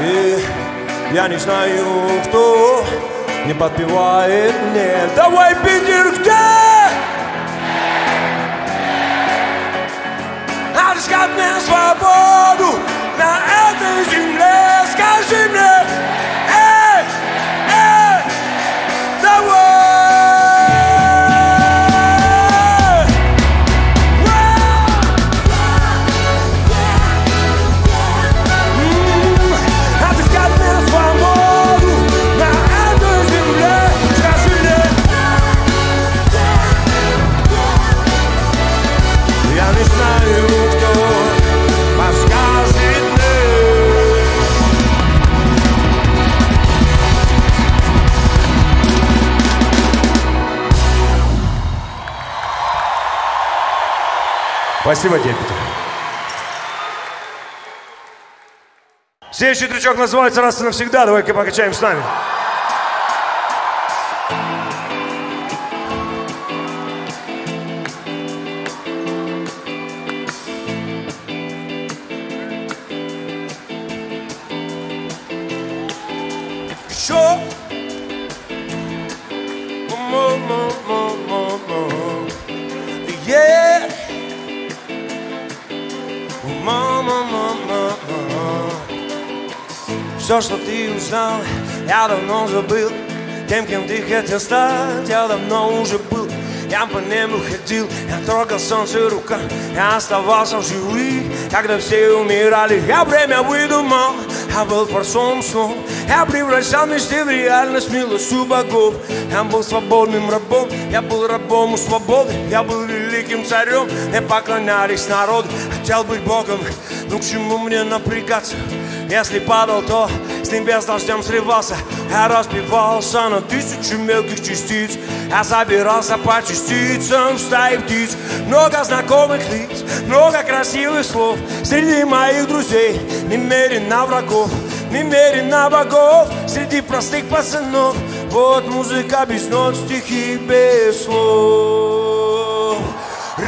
И я не знаю, кто Не подпевает мне. Давай, Питер, где? Отыскать мне свободу На этой земле. Скажи мне Спасибо тебе. Следующий трючок называется «Раз и навсегда». Давай-ка покачаем с нами. Все, что ты узнал, я давно забыл. Тем, кем ты хотел стать, я давно уже был. Я по небу ходил, я трогал солнце руками Я оставался в живых, когда все умирали. Я время выдумал, я был форсом снов Я превращал мечты в реальность милостью богов. Я был свободным рабом, я был рабом у свободы. Я был великим царем, не поклонялись народу Хотел быть богом, ну к чему мне напрягаться? Если падал, то с небес дождем срывался Я разбивался на тысячу мелких частиц. Я собирался по частицам в стаи птиц. Много знакомых лиц, много красивых слов. Среди моих друзей немерено врагов Немерено богов. Среди простых пацанов Вот музыка без нот, стихи без слов.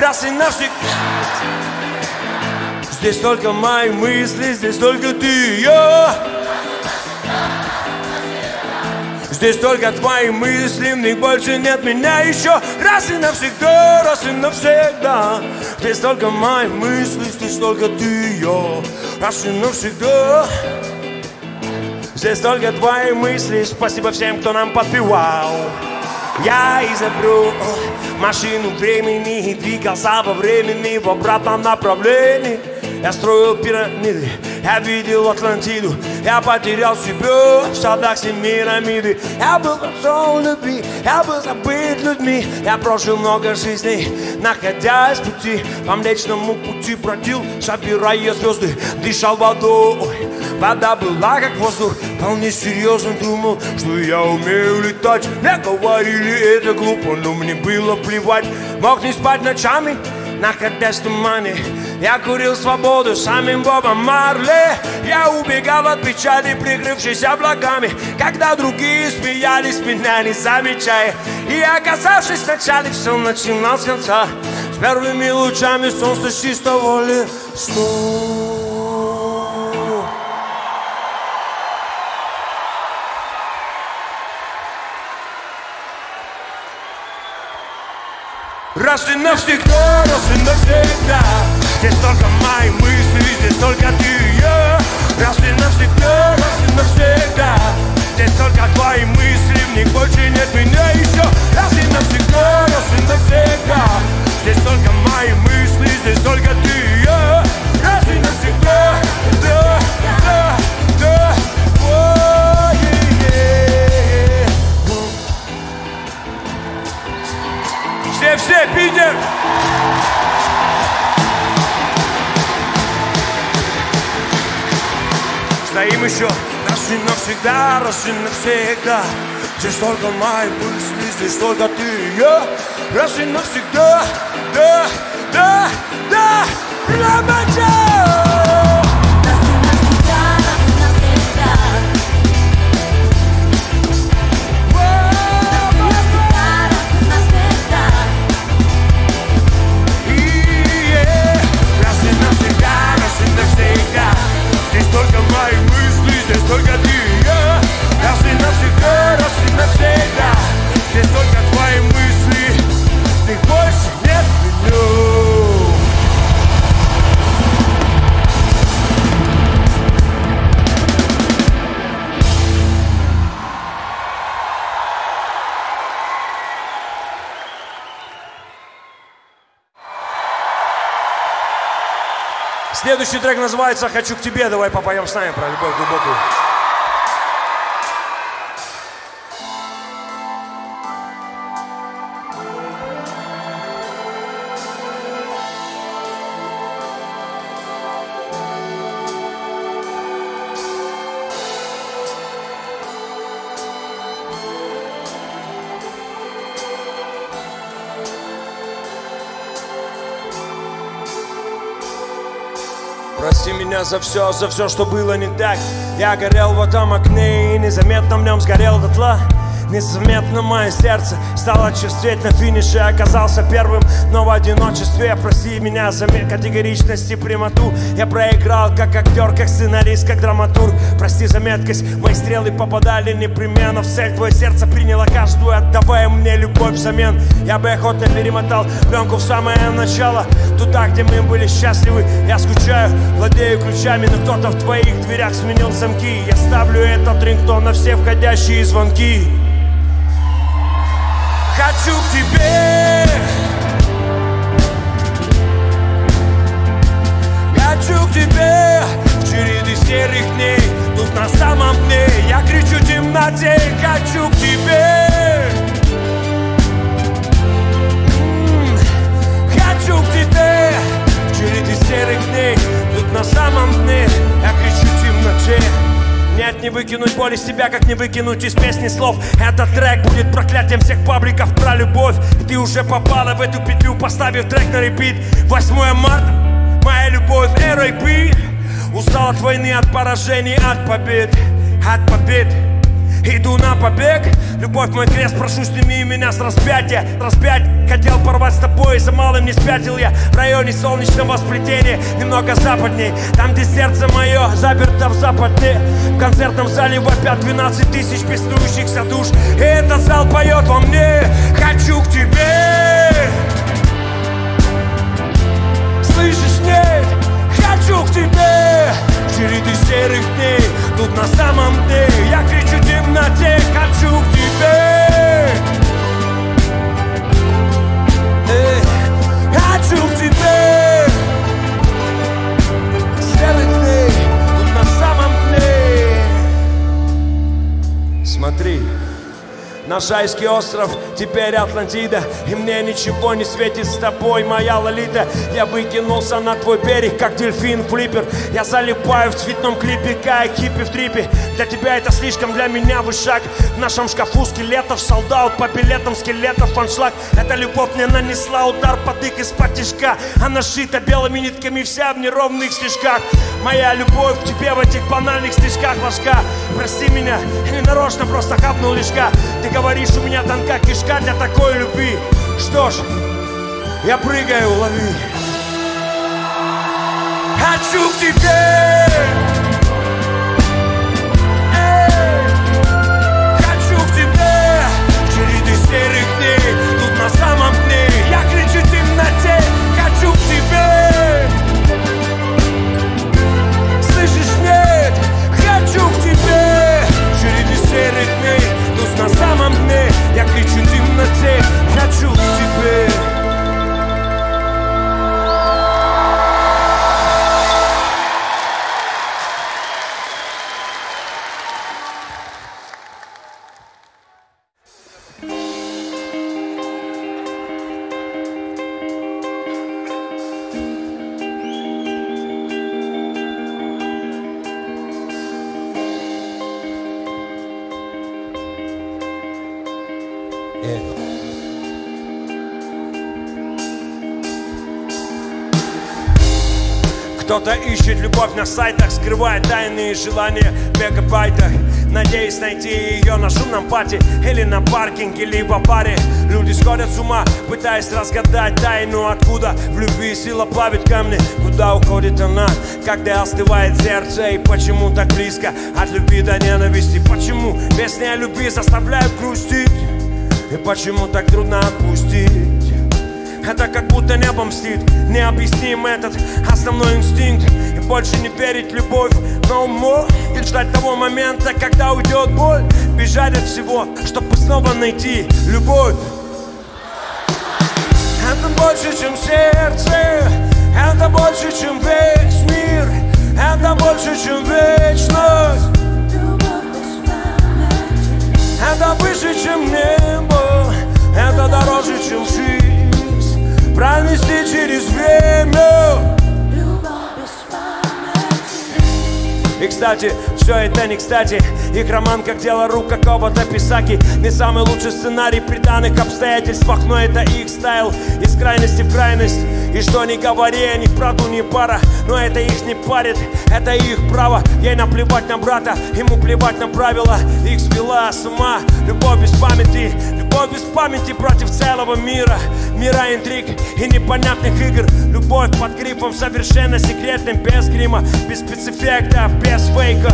Раз и навсегда. Здесь только мои мысли, здесь только ты и я Здесь только твои мысли, в них больше нет меня еще. Раз и навсегда, раз и навсегда. Здесь только мои мысли, здесь только ты я. Раз и навсегда. Здесь только твои мысли, спасибо всем, кто нам подпевал. Я изобрел машину времени И двигался во времени в обратном направлении. Я строил пирамиды, я видел Атлантиду Я потерял себя в садах Семирамиды Я был рожден любви, я был забыт людьми Я прожил много жизней, находясь в пути По млечному пути бродил, собирая звезды Дышал водой, вода была как воздух Вполне серьезно думал, что я умею летать Мне говорили, это глупо, но мне было плевать Мог не спать ночами, находясь в тумане Я курил свободу самим Бобом Марли. Я убегал от печали, прикрывшись облаками. Когда другие смеялись, меня не замечая И оказавшись в начале, все начинал с конца. С первыми лучами солнца чистого листа Раз и навсегда, раз и навсегда Здесь только мои мысли, здесь только ты и я. Раз и навсегда, раз и навсегда? Здесь только твои мысли, в них больше нет меня еще. Раз и навсегда, раз и навсегда? Здесь только мои мысли, здесь только ты и я. Раз и навсегда, да, да, да. Все, все, Питер! Стоим еще раз и навсегда, раз и навсегда. Здесь только мои мысли, здесь только ты и я Раз и навсегда, да, да, да, Рамаджа! Следующий трек называется «Хочу к тебе». Давай попоем с нами про любовь глубокую. За все, за все, что было не так. Я горел в этом окне и незаметно в нем сгорел дотла Незаметно мое сердце стало черстветь на финише Оказался первым, но в одиночестве. Прости меня за категоричность и прямоту. Я проиграл как актер, как сценарист, как драматург. Прости за меткость, мои стрелы попадали непременно в цель. Твое сердце приняло каждую, отдавая мне любовь взамен. Я бы охотно перемотал пленку в самое начало. Туда, где мы были счастливы Я скучаю, владею ключами Но кто-то в твоих дверях сменил замки. Я ставлю этот рингтон на все входящие звонки Хочу к тебе. Хочу к тебе. В череды серых дней Тут на самом дне. Я кричу темноте Хочу к тебе Хочу к тебе В череды серых дней Тут на самом дне. Я кричу темноте нет, не выкинуть боль из себя, как не выкинуть из песни слов. Этот трек будет проклятием всех пабликов про любовь. И ты уже попала в эту петлю, поставив трек на репит. 8 марта, моя любовь, R.I.P. Устал от войны, от поражений, от побед От побед Иду на побег, любовь мой крест, прошу сними меня с распятия. Распять, хотел порвать с тобой, за малым не спятил я. В районе солнечного сплетения, немного западней. Там, где сердце мое заперто в западне. В концертном зале вопят 12 тысяч беснующихся душ. И этот зал поет во мне. Хочу к тебе Наш райский остров, теперь Атлантида. И мне ничего не светит с тобой, моя лолита. Я выкинулся на твой берег, как дельфин флиппер Я залипаю в цветном клипе, как хиппи в трипе. Для тебя это слишком, для меня вышаг В нашем шкафу скелетов, солдат по билетам скелетов Аншлаг, эта любовь мне нанесла удар под их из-под тяжка. Она шита белыми нитками, вся в неровных стежках. Моя любовь к тебе в этих банальных стежках ложка Прости меня, я не нарочно просто хапнул лишка. Ты говоришь, у меня тонка кишка для такой любви. Что ж, я прыгаю, лови. Хочу к тебе на самом дне. Я кричу в темноте Хочу к тебе Кто-то ищет любовь на сайтах, скрывает тайные желания в мегабайтах Надеюсь найти ее на шумном пати Или на паркинге, либо баре. Люди сходят с ума, пытаясь разгадать тайну Откуда. В любви сила плавит камни. Куда уходит она, когда остывает сердце? И почему так близко? От любви до ненависти. Почему песни о любви заставляют грустить? И почему так трудно отпустить это как будто небо мстит. Необъясним этот основной инстинкт. И больше не верить в любовь Но уму и ждать того момента, когда уйдет боль. Бежать от всего, чтобы снова найти любовь. Это больше, чем сердце. Это больше, чем весь мир. Это больше, чем вечность. Это выше, чем небо. Это дороже, чем жизнь Пронести через время. И, кстати, все это не кстати. Их роман как дело рук какого-то писаки. Не самый лучший сценарий при данных обстоятельствах Но это их стайл. Из крайности в крайность. И что не говори, они правду не пара Но это их не парит, это их право. Ей наплевать на брата, ему плевать на правила. Их свела с ума любовь без памяти Любовь без памяти против целого мира. Мира интриг и непонятных игр. Любовь под гриппом совершенно секретным Без грима, без спецэффектов, без фейка.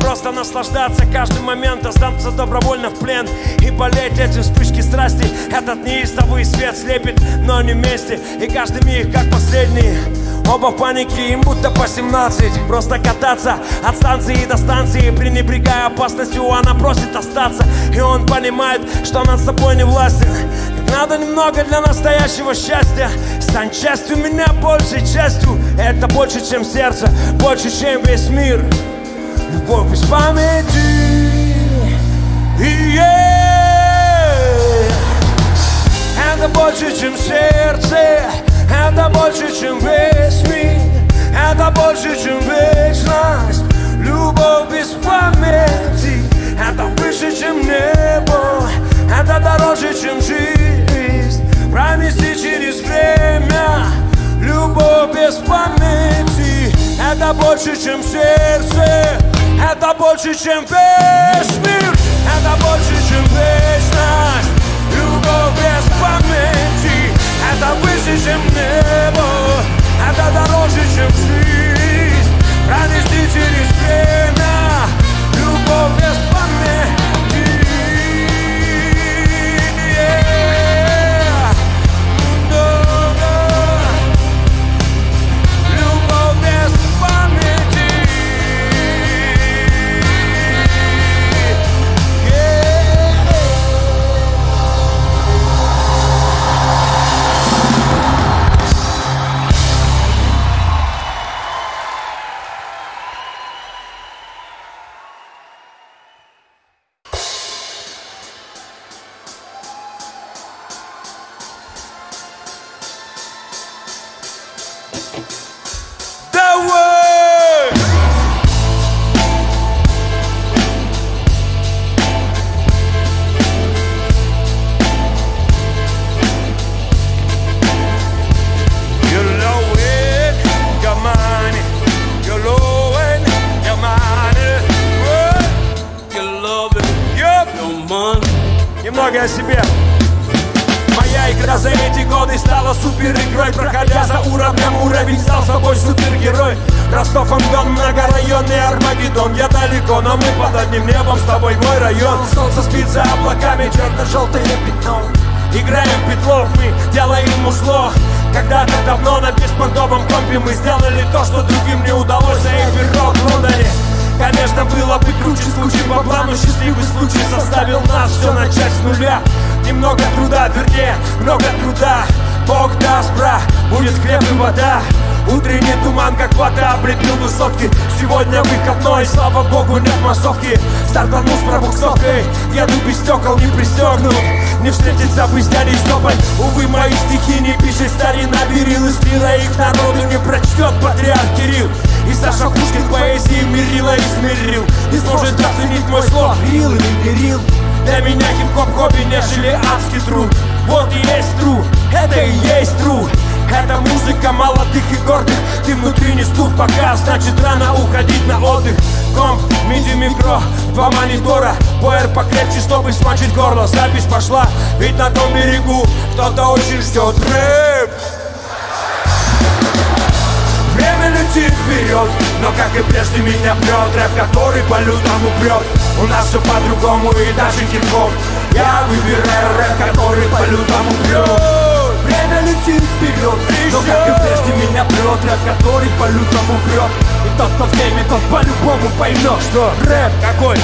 Просто наслаждаться каждым моментом Сдаться добровольно в плен. И болеть этим вспышки страсти. Этот неистовый свет слепит, но не вместе. И каждый миг как последний Оба в панике, им будто по 17 Просто кататься от станции до станции Пренебрегая опасностью, она просит остаться. И он понимает, что над собой не властен. Надо немного для настоящего счастья. Стань частью меня, большей частью. Это больше, чем сердце, больше, чем весь мир. Любовь без памяти. Yeah. Это больше, чем сердце Это больше, чем весь мир. Это больше, чем вечность. Любовь без памяти. Это выше, чем небо. Это дороже, чем жизнь. Пронести через время. Любовь без памяти. Это больше, чем сердце. Это больше, чем весь мир. Это больше, чем вечность. Любовь без памяти Это выше, чем небо Это дороже, чем жизнь. Пронести через время Любовь без будет хлеб и вода. Утренний туман, как вода, облепил высотки. Сегодня выходной, слава богу, нет массовки. Стартанул с пробуксовкой. Еду без стекол, не пристегнут Не встретиться бы с Стопой. Увы, мои стихи не пишет старина. Берил и слила их народу Не прочтет патриарх Кирилл. И Саша Пушкин поэзии мирила и смирил. Не сможет оценить мой слог. Рил или не рил для меня хип-хоп хобби, нежели адский труд. Вот и есть тру, это и есть тру Это музыка молодых и гордых Ты внутри не стук пока, значит рано уходить на отдых. Комп, миди, микро, два монитора. Поэр покрепче, чтобы смочить горло. Запись пошла, ведь на том берегу Кто-то очень ждет. Рэп! Время летит вперед, но как и прежде меня прет Рэп, который по лютому прет У нас все по-другому и даже хип-хоп Я выбираю рэп, который по лютому прет Время летит вперед, но как и прежде меня прет Рэп, который по лютому прет И тот, кто в теме, тот по-любому поймет Что рэп какой?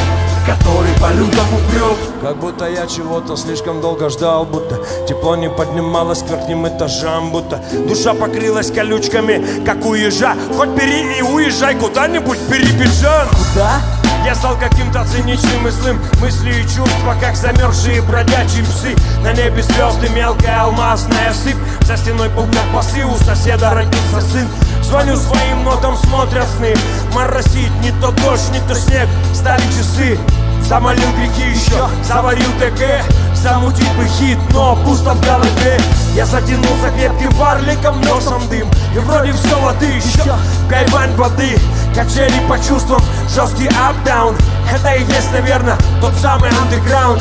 который по-лютому прет Как будто я чего-то слишком долго ждал Будто тепло не поднималось к верхним этажам Будто душа покрылась колючками, как у ежа Хоть бери и уезжай куда-нибудь перебежан Да? Я стал каким-то циничным и злым. Мысли и чувства, как замерзшие бродячие псы. На небе звезды, мелкая алмазная сыпь. За стеной бубнят басы, у соседа родился сын. Звоню своим нотам, смотрят сны. Моросит не то дождь, не то снег. Стали часы Замолил грехи еще, заварил ТГ Замутить бы хит, но пусто в голове. Я затянулся крепким варликом, носом дым. И вроде все воды, еще кайвань воды. Качели по чувствам, жесткий up-down. Это и есть, наверное, тот самый андеграунд.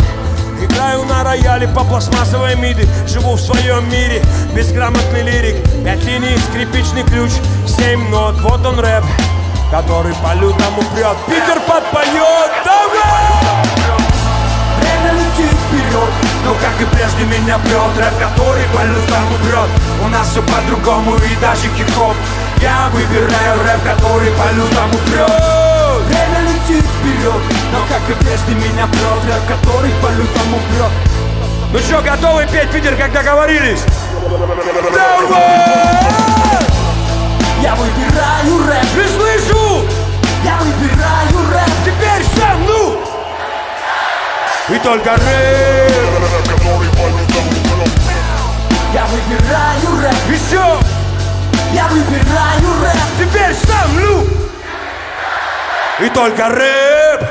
Играю на рояле по пластмассовой MIDI Живу в своем мире, безграмотный лирик. Пять линий, скрипичный ключ, семь нот Вот он рэп, который по лютому прет Питер подпоет, давай! Вперед, но как и прежде меня прет Рэп, который по лютому прет У нас все по-другому и даже хип-хоп Я выбираю рэп, который по лютому прет Время летит вперед, но как и прежде меня прет Рэп, который по лютому прет Ну что, готовы петь, Питер, как договорились? Давай! Я выбираю рэп, Не слышу! я выбираю рэп Теперь сам! И только рэп! Я выбираю рэп, Еще! я выбираю рэп Теперь сам, ну! И только рэп!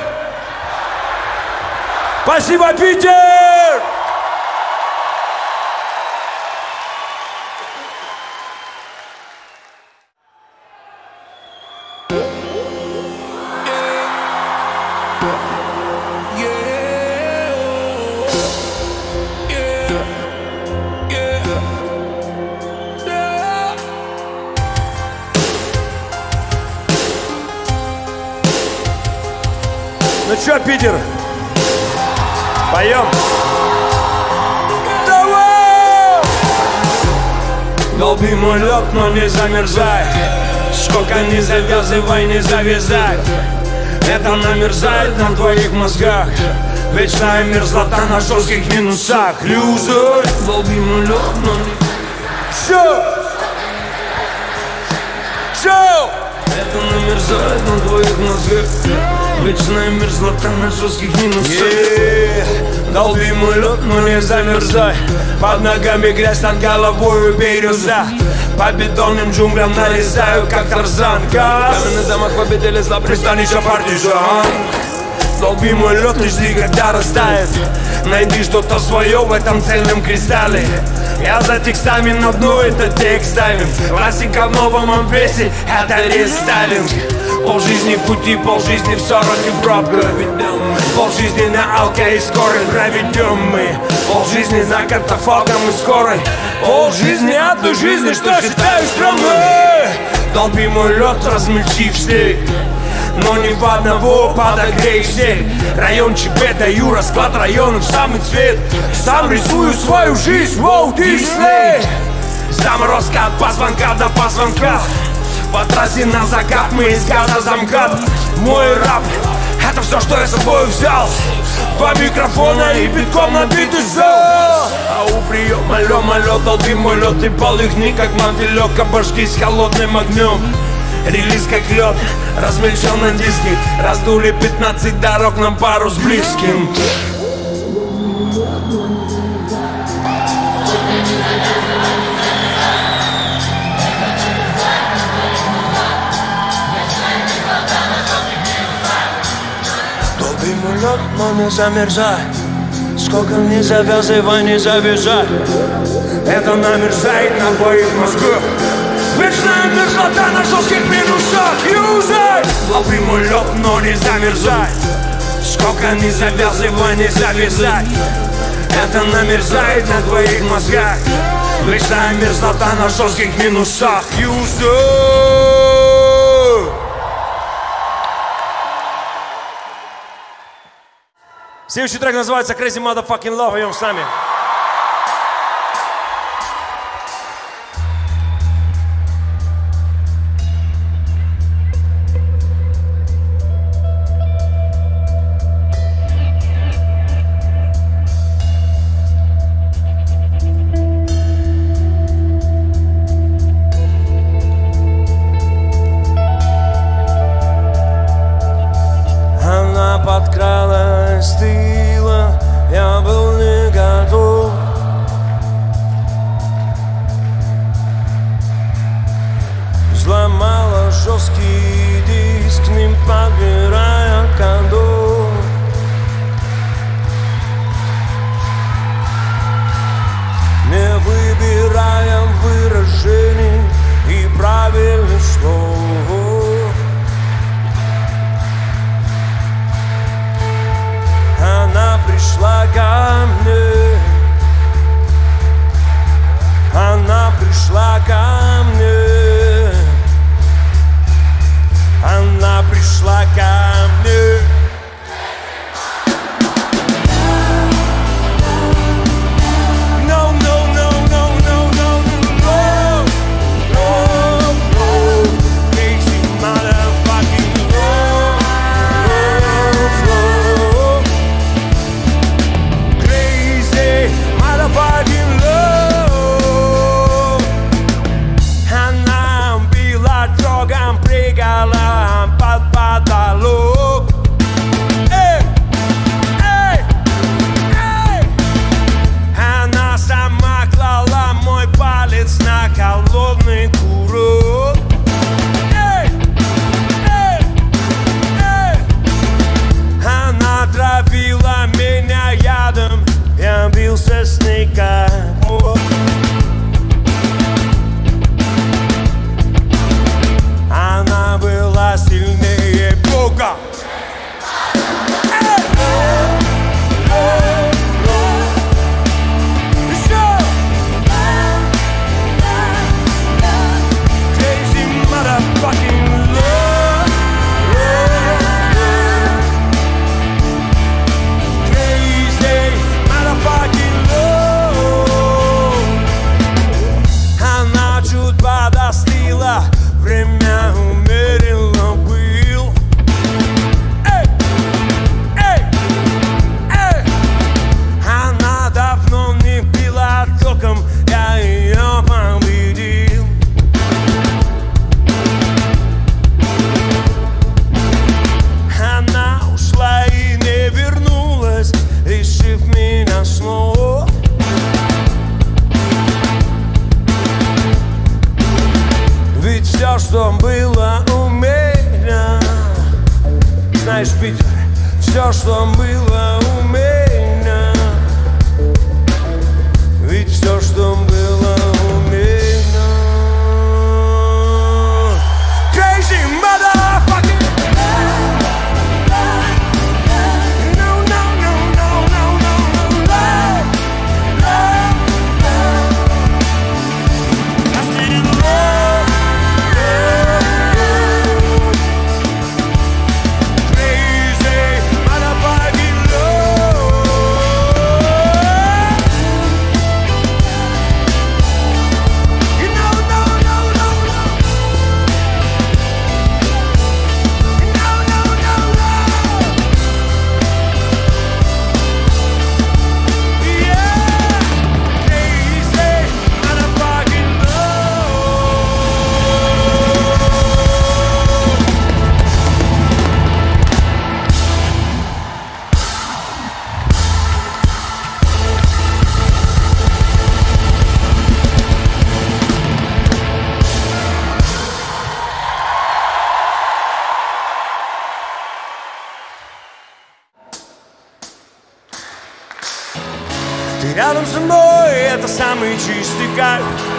Спасибо, Питер! Ну чё, Питер? Поем? Давай! Долби мой лед, но не замерзай Сколько не завязывай, не завязай Это намерзает на твоих мозгах Вечная мерзлота на жестких минусах Люзер Долби лед, но не... Чё? Чё? Это намерзает на твоих мозгах Вечная мерзлота на жестких минусах Долби мой лед, но не замерзай Под ногами грязь, над головой бирюза По бетонным джунглям нарезаю, как Тарзан. Газ Каменный замок победили зла, пристанище партизан. Долби мой лед, не жди, когда растает Найди что-то свое в этом цельном кристалле Я за текстами на дно, это текст ставим. Классика в новом обвесе, это рестайлинг Пол жизни пути, пол жизни в сорок и пробка. Пол жизни на алке и скорой проведем мы. Пол жизни за картофогом и скорой. Пол жизни одной жизни, что считаю стрёмной Долби мой лед, размельчив снег. Но ни в одного подогрей всех Райончик Б даю расклад районов самый цвет. Сам рисую свою жизнь, воу, Дисней Заморозка от позвонка до позвонка По трассе на закат мы из газа замкат. Мой раб, это все, что я с собой взял. Два микрофона и битком набитый зал. А у приема лёма лёд, долби мой лед И полыхни, как мотылек, обожги с холодным огнем Релиз как лед, размельчал на диски Раздули 15 дорог на пару с близким Лед, но не замерзай. Сколько не завязывай, не завязай. Это намерзает на твоих мозгах. Вечная мерзлота на жестких минусах. Юзай Лови мой лед, но не замерзай. Сколько не завязывай, не завязай. Это намерзает на твоих мозгах. Вечная мерзлота на жестких минусах. Юзай Следующий трек называется Crazy Motherfucking Love. Поем с нами. Это самый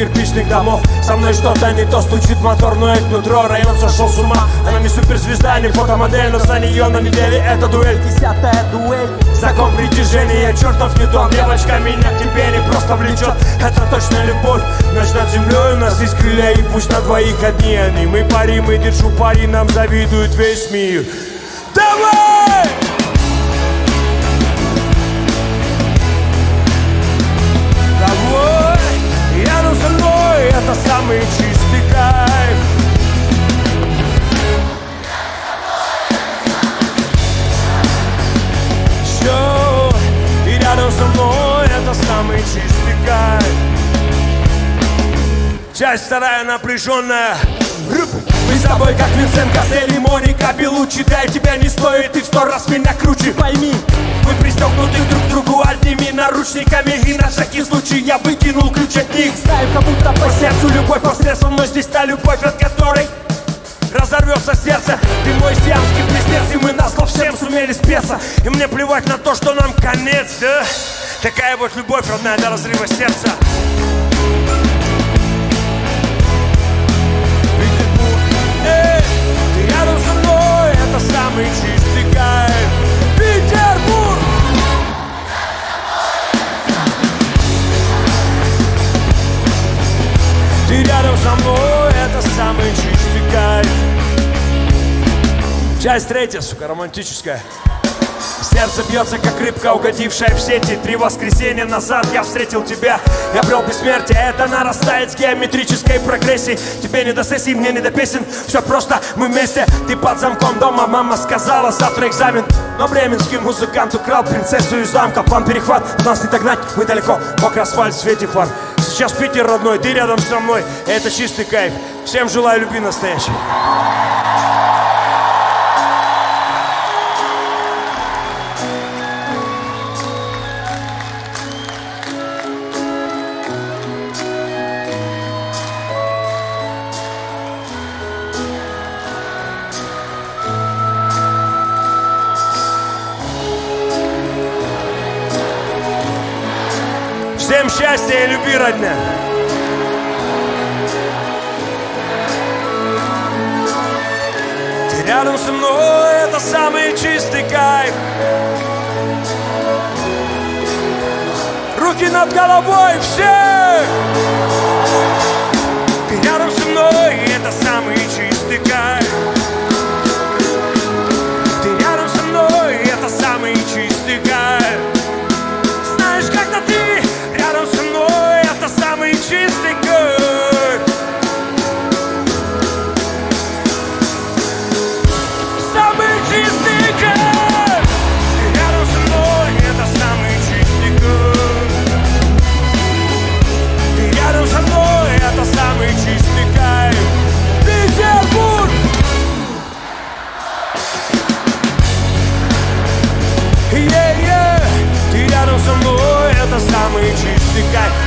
кирпичных домов. Со мной что-то не то, стучит мотор, но это нутро Район сошел с ума, она не суперзвезда, не фотомодель Но за нее на неделе это дуэль. Десятая дуэль. Закон притяжения, чертов не тон Девочка меня к тебе не просто влечет. Это точно любовь. Ночь над землей у нас есть крылья И пусть на двоих одни они. Мы парим и держу пари Нам завидует весь мир! Давай! Часть вторая напряженная. Мы с тобой как Винсент Кассель и Моника Белучи Да и тебя не стоит, ты в сто раз меня круче. Пойми, Мы пристегнуты друг к другу одними наручниками И на всякий случай я выкинул ключ от них. Знаю, как будто По сердцу любовь посредством, но здесь та любовь, от которой Разорвется сердце, ты мой сиамский близнец И мы на зло всем сумели спеться. И мне плевать на то, что нам конец, да? Такая вот любовь родная до разрыва сердца Эй, рядом со мной это самый чистый кайф Петербург! Ты рядом со мной, это самый чистый кайф Часть третья, сука, романтическая. Сердце бьется, как рыбка, угодившая в сети. Три воскресенья назад я встретил тебя. Я брел бессмертие, это нарастает с геометрической прогрессией. Тебе не до сессий, мне не до песен. Все просто, мы вместе, ты под замком дома. Мама сказала, завтра экзамен. Но бременский музыкант украл принцессу из замка. План перехват, нас не догнать, мы далеко. Мокрый асфальт, свете фар. Сейчас Питер родной, ты рядом со мной. Это чистый кайф. Всем желаю любви настоящей Всем счастья и любви, родня! Ты рядом со мной, это самый чистый кайф Руки над головой, все! Ты рядом со мной, это самый чистый чистый кайф. Ты рядом со мной, это самый чистый кайф.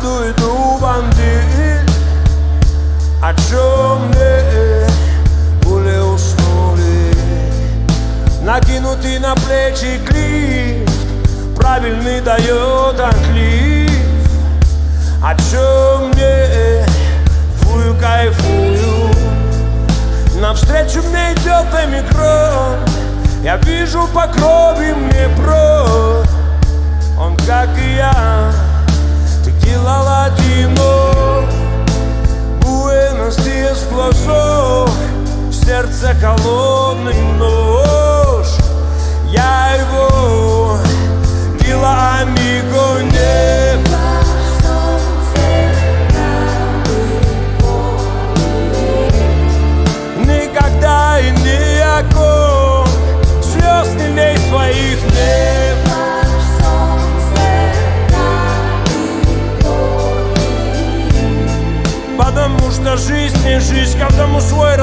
По жизнь, каждому свой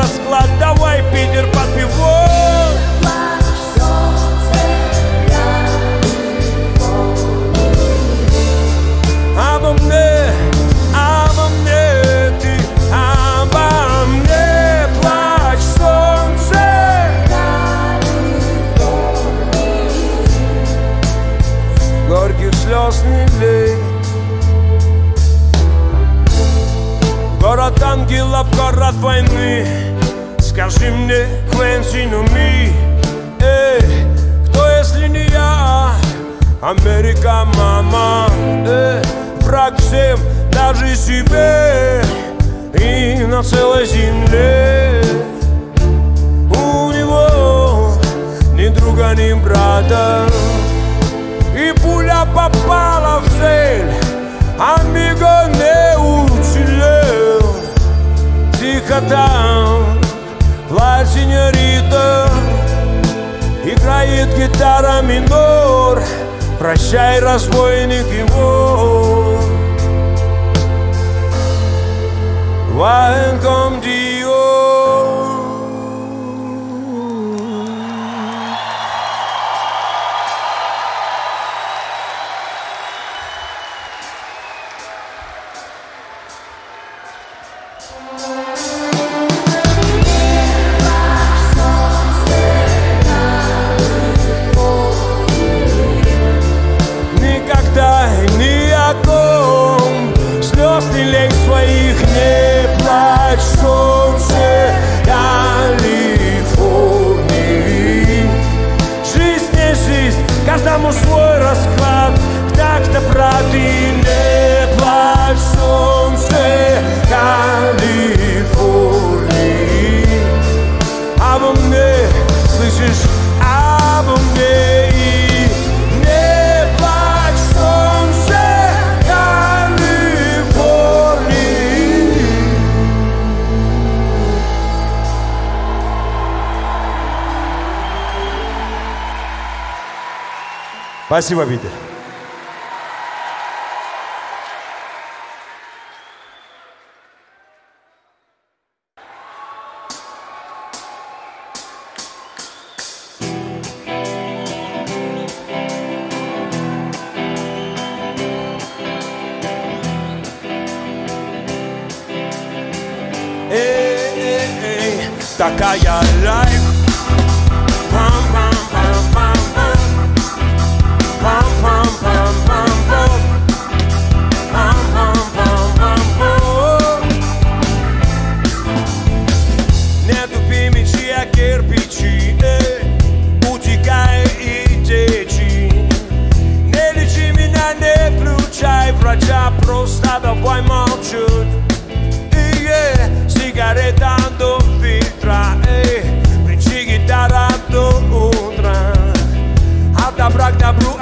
Спасибо, врача, просто давай молчать. И, е, Сигарета до фильтра, эй, Причи гитара до утра От добра к добру, от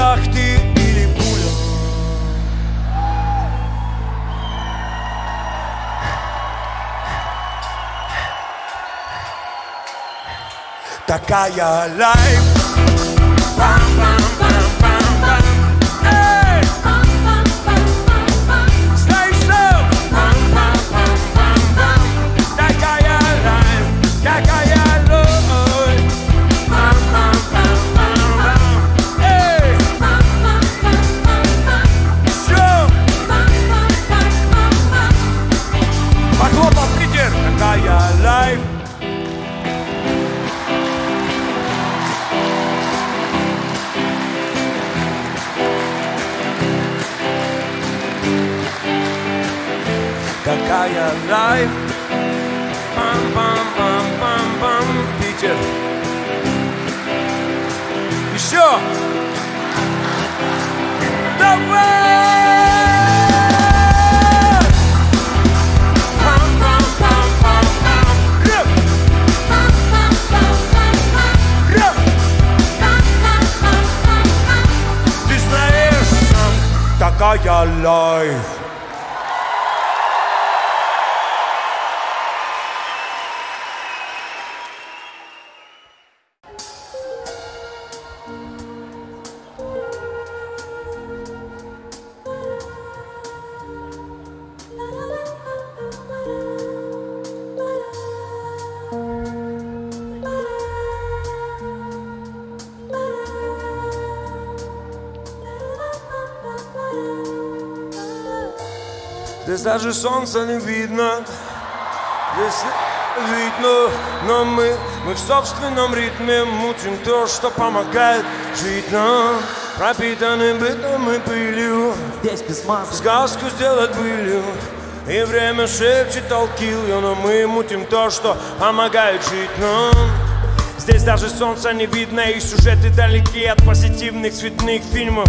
На весах ты или пуля такая лайф. Здесь даже солнца не видно Здесь видно, но мы, мы в собственном ритме Мутим то, что помогает жить нам. Пропитаны бытом и пылью. Здесь без масок. Сказку сделать былью. И время шепчет толкил Но мы мутим то, что помогает жить нам. Здесь даже солнца не видно И сюжеты далеки от позитивных цветных фильмов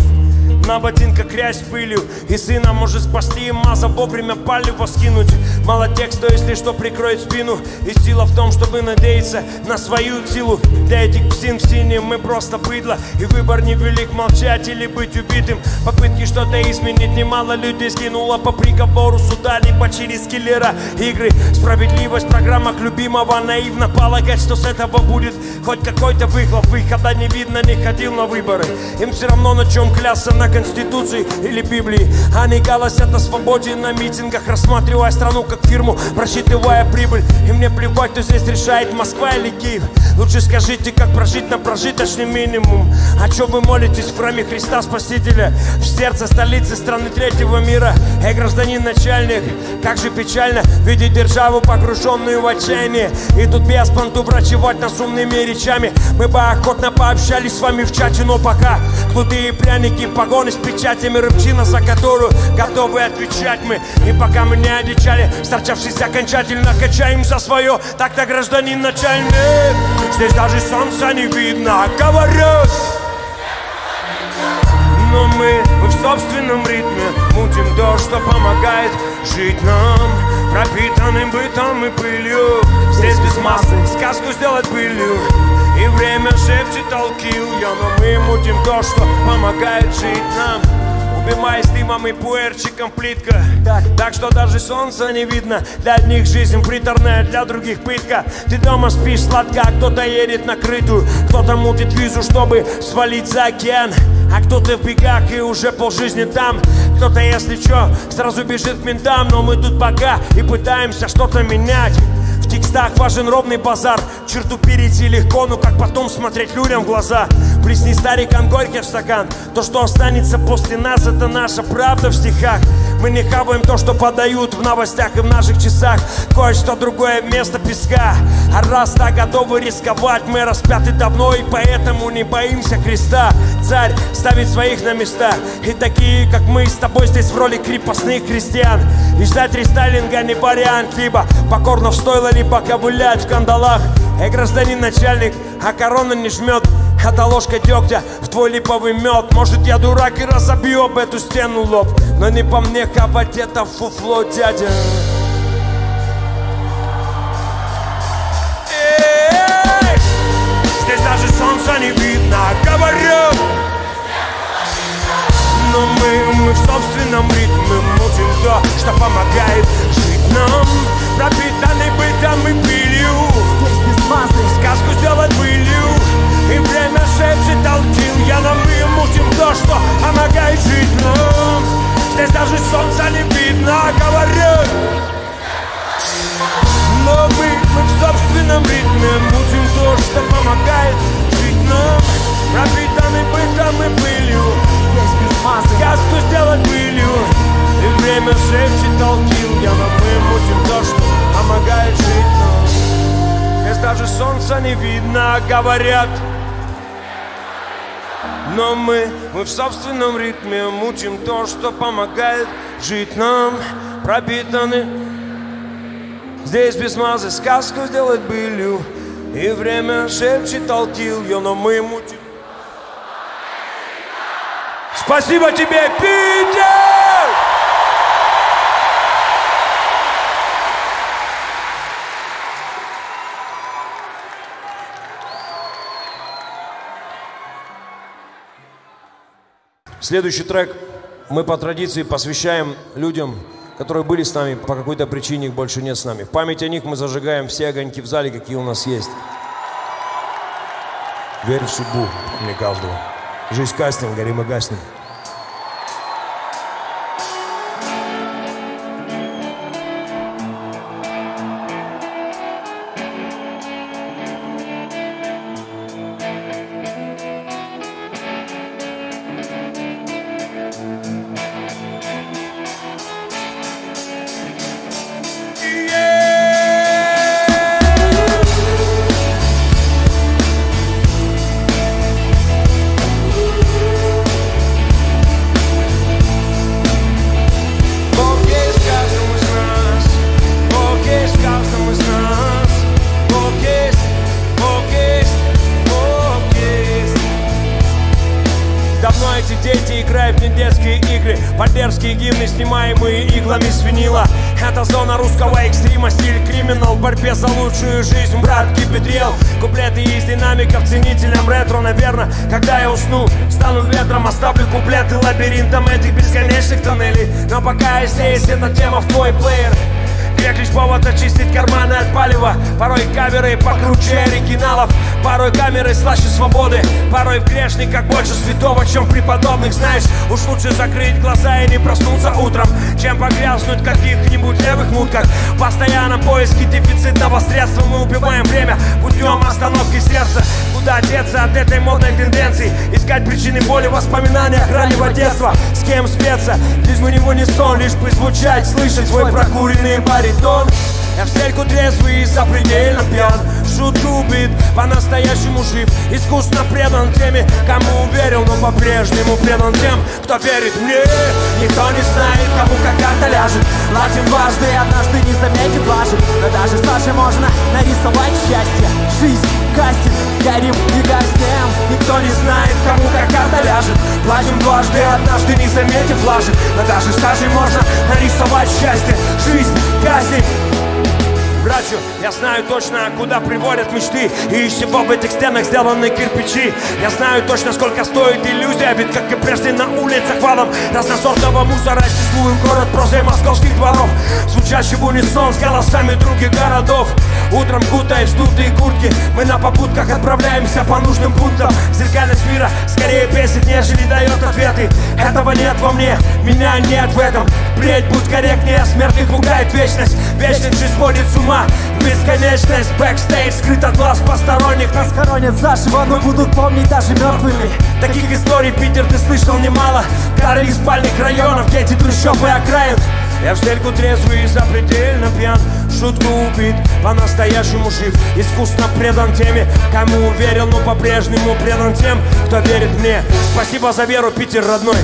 ботинках грязь пылью. И сына может спасти маза вовремя палево скинуть Мало текста, если что, прикроет спину. И сила в том, чтобы надеяться на свою силу. Для этих псин в синем мы просто быдло. И выбор невелик молчать или быть убитым. Попытки что-то изменить немало людей сгинуло По приговору суда, либо через киллера Игры, справедливость в программах любимого Наивно полагать, что с этого будет хоть какой-то выхлоп. Выхода не видно, не ходил на выборы. Им все равно на чем клясться, на Конституции или Библии. Они голосят о свободе на митингах Рассматривая страну как фирму, просчитывая прибыль. И мне плевать, кто здесь решает, Москва или Киев. Лучше скажите, как прожить на прожиточный минимум. О чем вы молитесь в храме Христа Спасителя? В сердце столицы страны третьего мира. Эй, гражданин начальник, как же печально Видеть державу, погруженную в отчаяние. И тут без понту врачевать нас умными речами. Мы бы охотно пообщались с вами в чате, но пока Кнуты и пряники, погоны с печатями рыбчина, за которую готовы отвечать мы. И пока мы не одичали, старчавшись окончательно качаем за свое, так-то гражданин начальник. Здесь даже солнца не видно, говорят. Но мы, мы в собственном ритме Мутим то, что помогает жить нам. Пропитанным бытом и пылью. Здесь без массы сказку сделать пылью. И время шепчет толкил я Но мы мутим то, что помогает жить нам Убиваясь дымом и пуэрчиком плитка. Так. так что даже солнца не видно. Для одних жизнь приторная, для других пытка. Ты дома спишь сладко, а кто-то едет на крытую. Кто-то мутит визу, чтобы свалить за океан. А кто-то в бегах и уже полжизни там. Кто-то, если что, сразу бежит к ментам. Но мы тут пока и пытаемся что-то менять текстах важен ровный базар. Черту перейти легко, но как потом смотреть людям в глаза? Плесни старикам горький в стакан. То, что останется после нас, это наша правда в стихах. Мы не хаваем то, что подают в новостях и в наших часах. Кое-что другое вместо песка. А раз так готовы рисковать, мы распяты давно И поэтому не боимся креста. Царь ставит своих на места. И такие, как мы с тобой здесь в роли крепостных христиан И ждать рестайлинга не вариант Либо покорно в стойло, либо ковылять в кандалах. Эй, гражданин начальник, а корона не жмет. Это ложка дегтя в твой липовый мед. Может я дурак и разобью об эту стену лоб. Но не по мне хавать это фуфло, дядя. Эй, Здесь даже солнца не видно, говорю. Но мы, мы в собственном ритме мутим то, что помогает жить нам Пропитанный бытом и пылью. Здесь без массы Сказку сделать былью. И время шепчет толкил Я нам и мутим то, что помогает жить нам Здесь даже солнца не видно, говорят Но мы, мы в собственном ритме Мутим то, что помогает жить нам. Пропитанный бытом и пылью. Здесь без массы Сказку сделать былью И время шепчет толкил Я нам мы мутим то, что помогает жить нам Здесь даже солнца не видно, говорят но мы, мы в собственном ритме мутим то, что помогает жить нам пропитаны. Здесь без мазы сказку сделать былью, и время шепчет толкил ее, но мы мутим. Спасибо тебе, Питер! Следующий трек мы по традиции посвящаем людям, которые были с нами, по какой-то причине их больше нет с нами. В память о них мы зажигаем все огоньки в зале, какие у нас есть. Верь в судьбу, мне каждого. Жизнь кастинг, горим и предан тем, кто верит мне. Никто не знает, кому как карта ляжет. Платим дважды, однажды не заметит важен. Но даже Саше можно нарисовать счастье. Жизнь, кастинг, горим и гаснем. Никто не знает, кому как карта ляжет. Платим дважды, однажды не заметив лажи. Но даже стажей можно Братью, я знаю точно, куда приводят мечты. И из чего в этих стенах сделаны кирпичи. Я знаю точно, сколько стоит иллюзия Ведь, как и прежде, на улицах валом. Разносортного мусора числуем город прозой московских дворов. Звучащий в унисон с голосами других городов Утром кутаясь в дутые куртки Мы на попутках отправляемся по нужным пунктам. Зеркальность мира скорее бесит, нежели дает ответы. Этого нет во мне, меня нет в этом. Впредь будь корректнее, смертных пугает вечность. Вечность жизнь сводит с ума. Бесконечность, бэкстейдж скрыт от глаз посторонних. Нас хоронят заживо, но будут помнить даже мертвыми. Таких историй Питер ты слышал немало. Кары из спальных районов, дети трущоб и окраин я в стельку трезвый и запредельно пьян. Шутку убит, по-настоящему жив. Искусно предан теми, кому верил Но по-прежнему предан тем, кто верит мне. Спасибо за веру, Питер родной.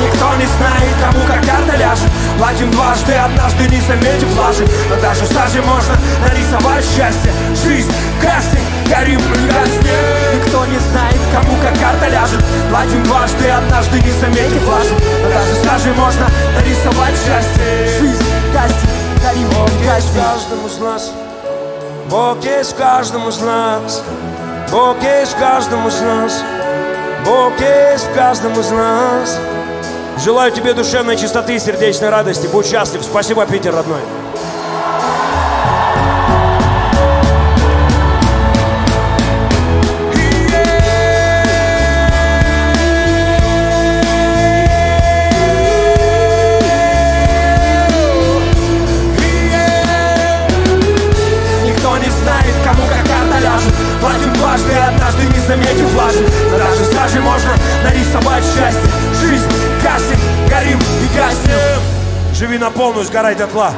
Никто не знает, кому как карта ляжет. Платим дважды, однажды не заметив лажи Но даже в стаже можно нарисовать счастье. Жизнь, кастинг, горим и Никто не знает, Кому как карта ляжет. Платим дважды, однажды не заметив лажи Но даже стаже можно нарисовать счастье. Жизнь, кастинг, горим Бог есть в гаснем каждом из нас. Бог есть в каждом из нас. Бог есть в каждом из нас. Бог есть в каждом из нас. Желаю тебе душевной чистоты и сердечной радости. Будь счастлив. Спасибо, Питер, родной. Лажи Но даже стажи можно нарисовать счастье. Жизнь, кастинг, горим и гаснем. Живи на полную, сгорай дотла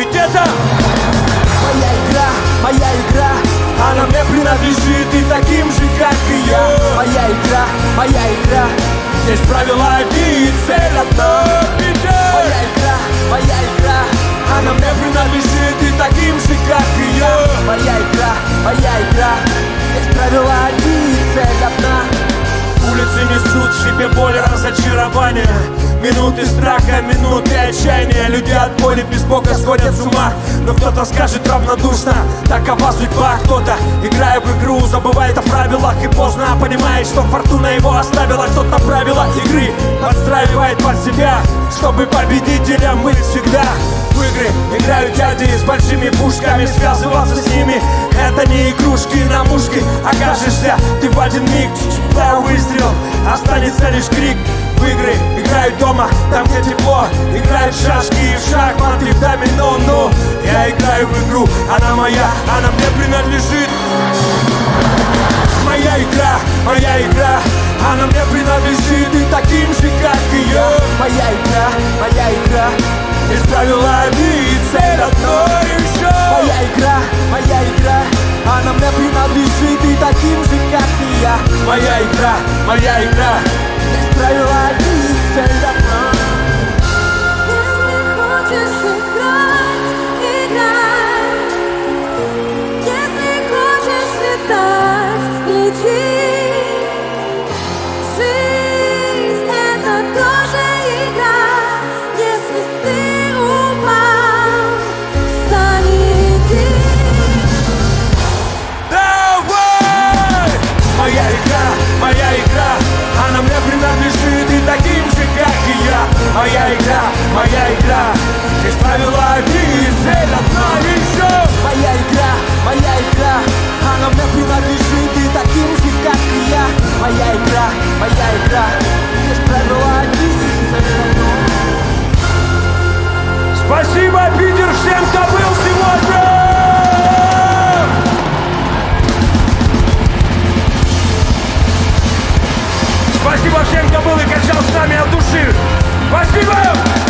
ведь это Моя игра, моя игра. Она мне принадлежит и таким же, как и я. Моя игра, моя игра. Здесь правила одни и цель одна! Моя игра, моя игра. Она мне принадлежит и таким же, как и я. Моя игра, моя игра. Здесь правила одни, и цель одна. Улицы несут в себе боль и разочарование Минуты страха, минуты отчаяния. Люди от боли без Бога сходят с ума. Но кто-то скажет равнодушно Такова судьба. Кто-то, играя в игру, забывает о правилах И поздно понимает, что фортуна его оставила. Кто-то правила игры подстраивает под себя Чтобы победителем быть всегда в игры Играют дяди с большими пушками. Связываться с ними Это не игрушки. На мушки Окажешься ты в один миг Чуть-чуть выстрел. Останется лишь крик в игры Играю дома, там где тепло. Играют в шашки и в шахматы, в домино Но я играю в игру, она моя, она мне принадлежит Моя игра, моя игра Она мне принадлежит. И таким же, как и я. Моя игра, моя игра Здесь правила одни и цель одно еще Моя игра, моя игра Она мне принадлежит. И таким же, как и я. Моя игра, моя игра 再华丽，真的吗？моя игра, моя игра. Здесь правила и цель одна еще Моя игра, моя игра. Она мне принадлежит и таким же, как и я. Моя игра, моя игра. Здесь правила и цель одна. Спасибо, Питер, всем, кто был сегодня! Спасибо всем, кто был и качал с нами от души. Mas digo eu!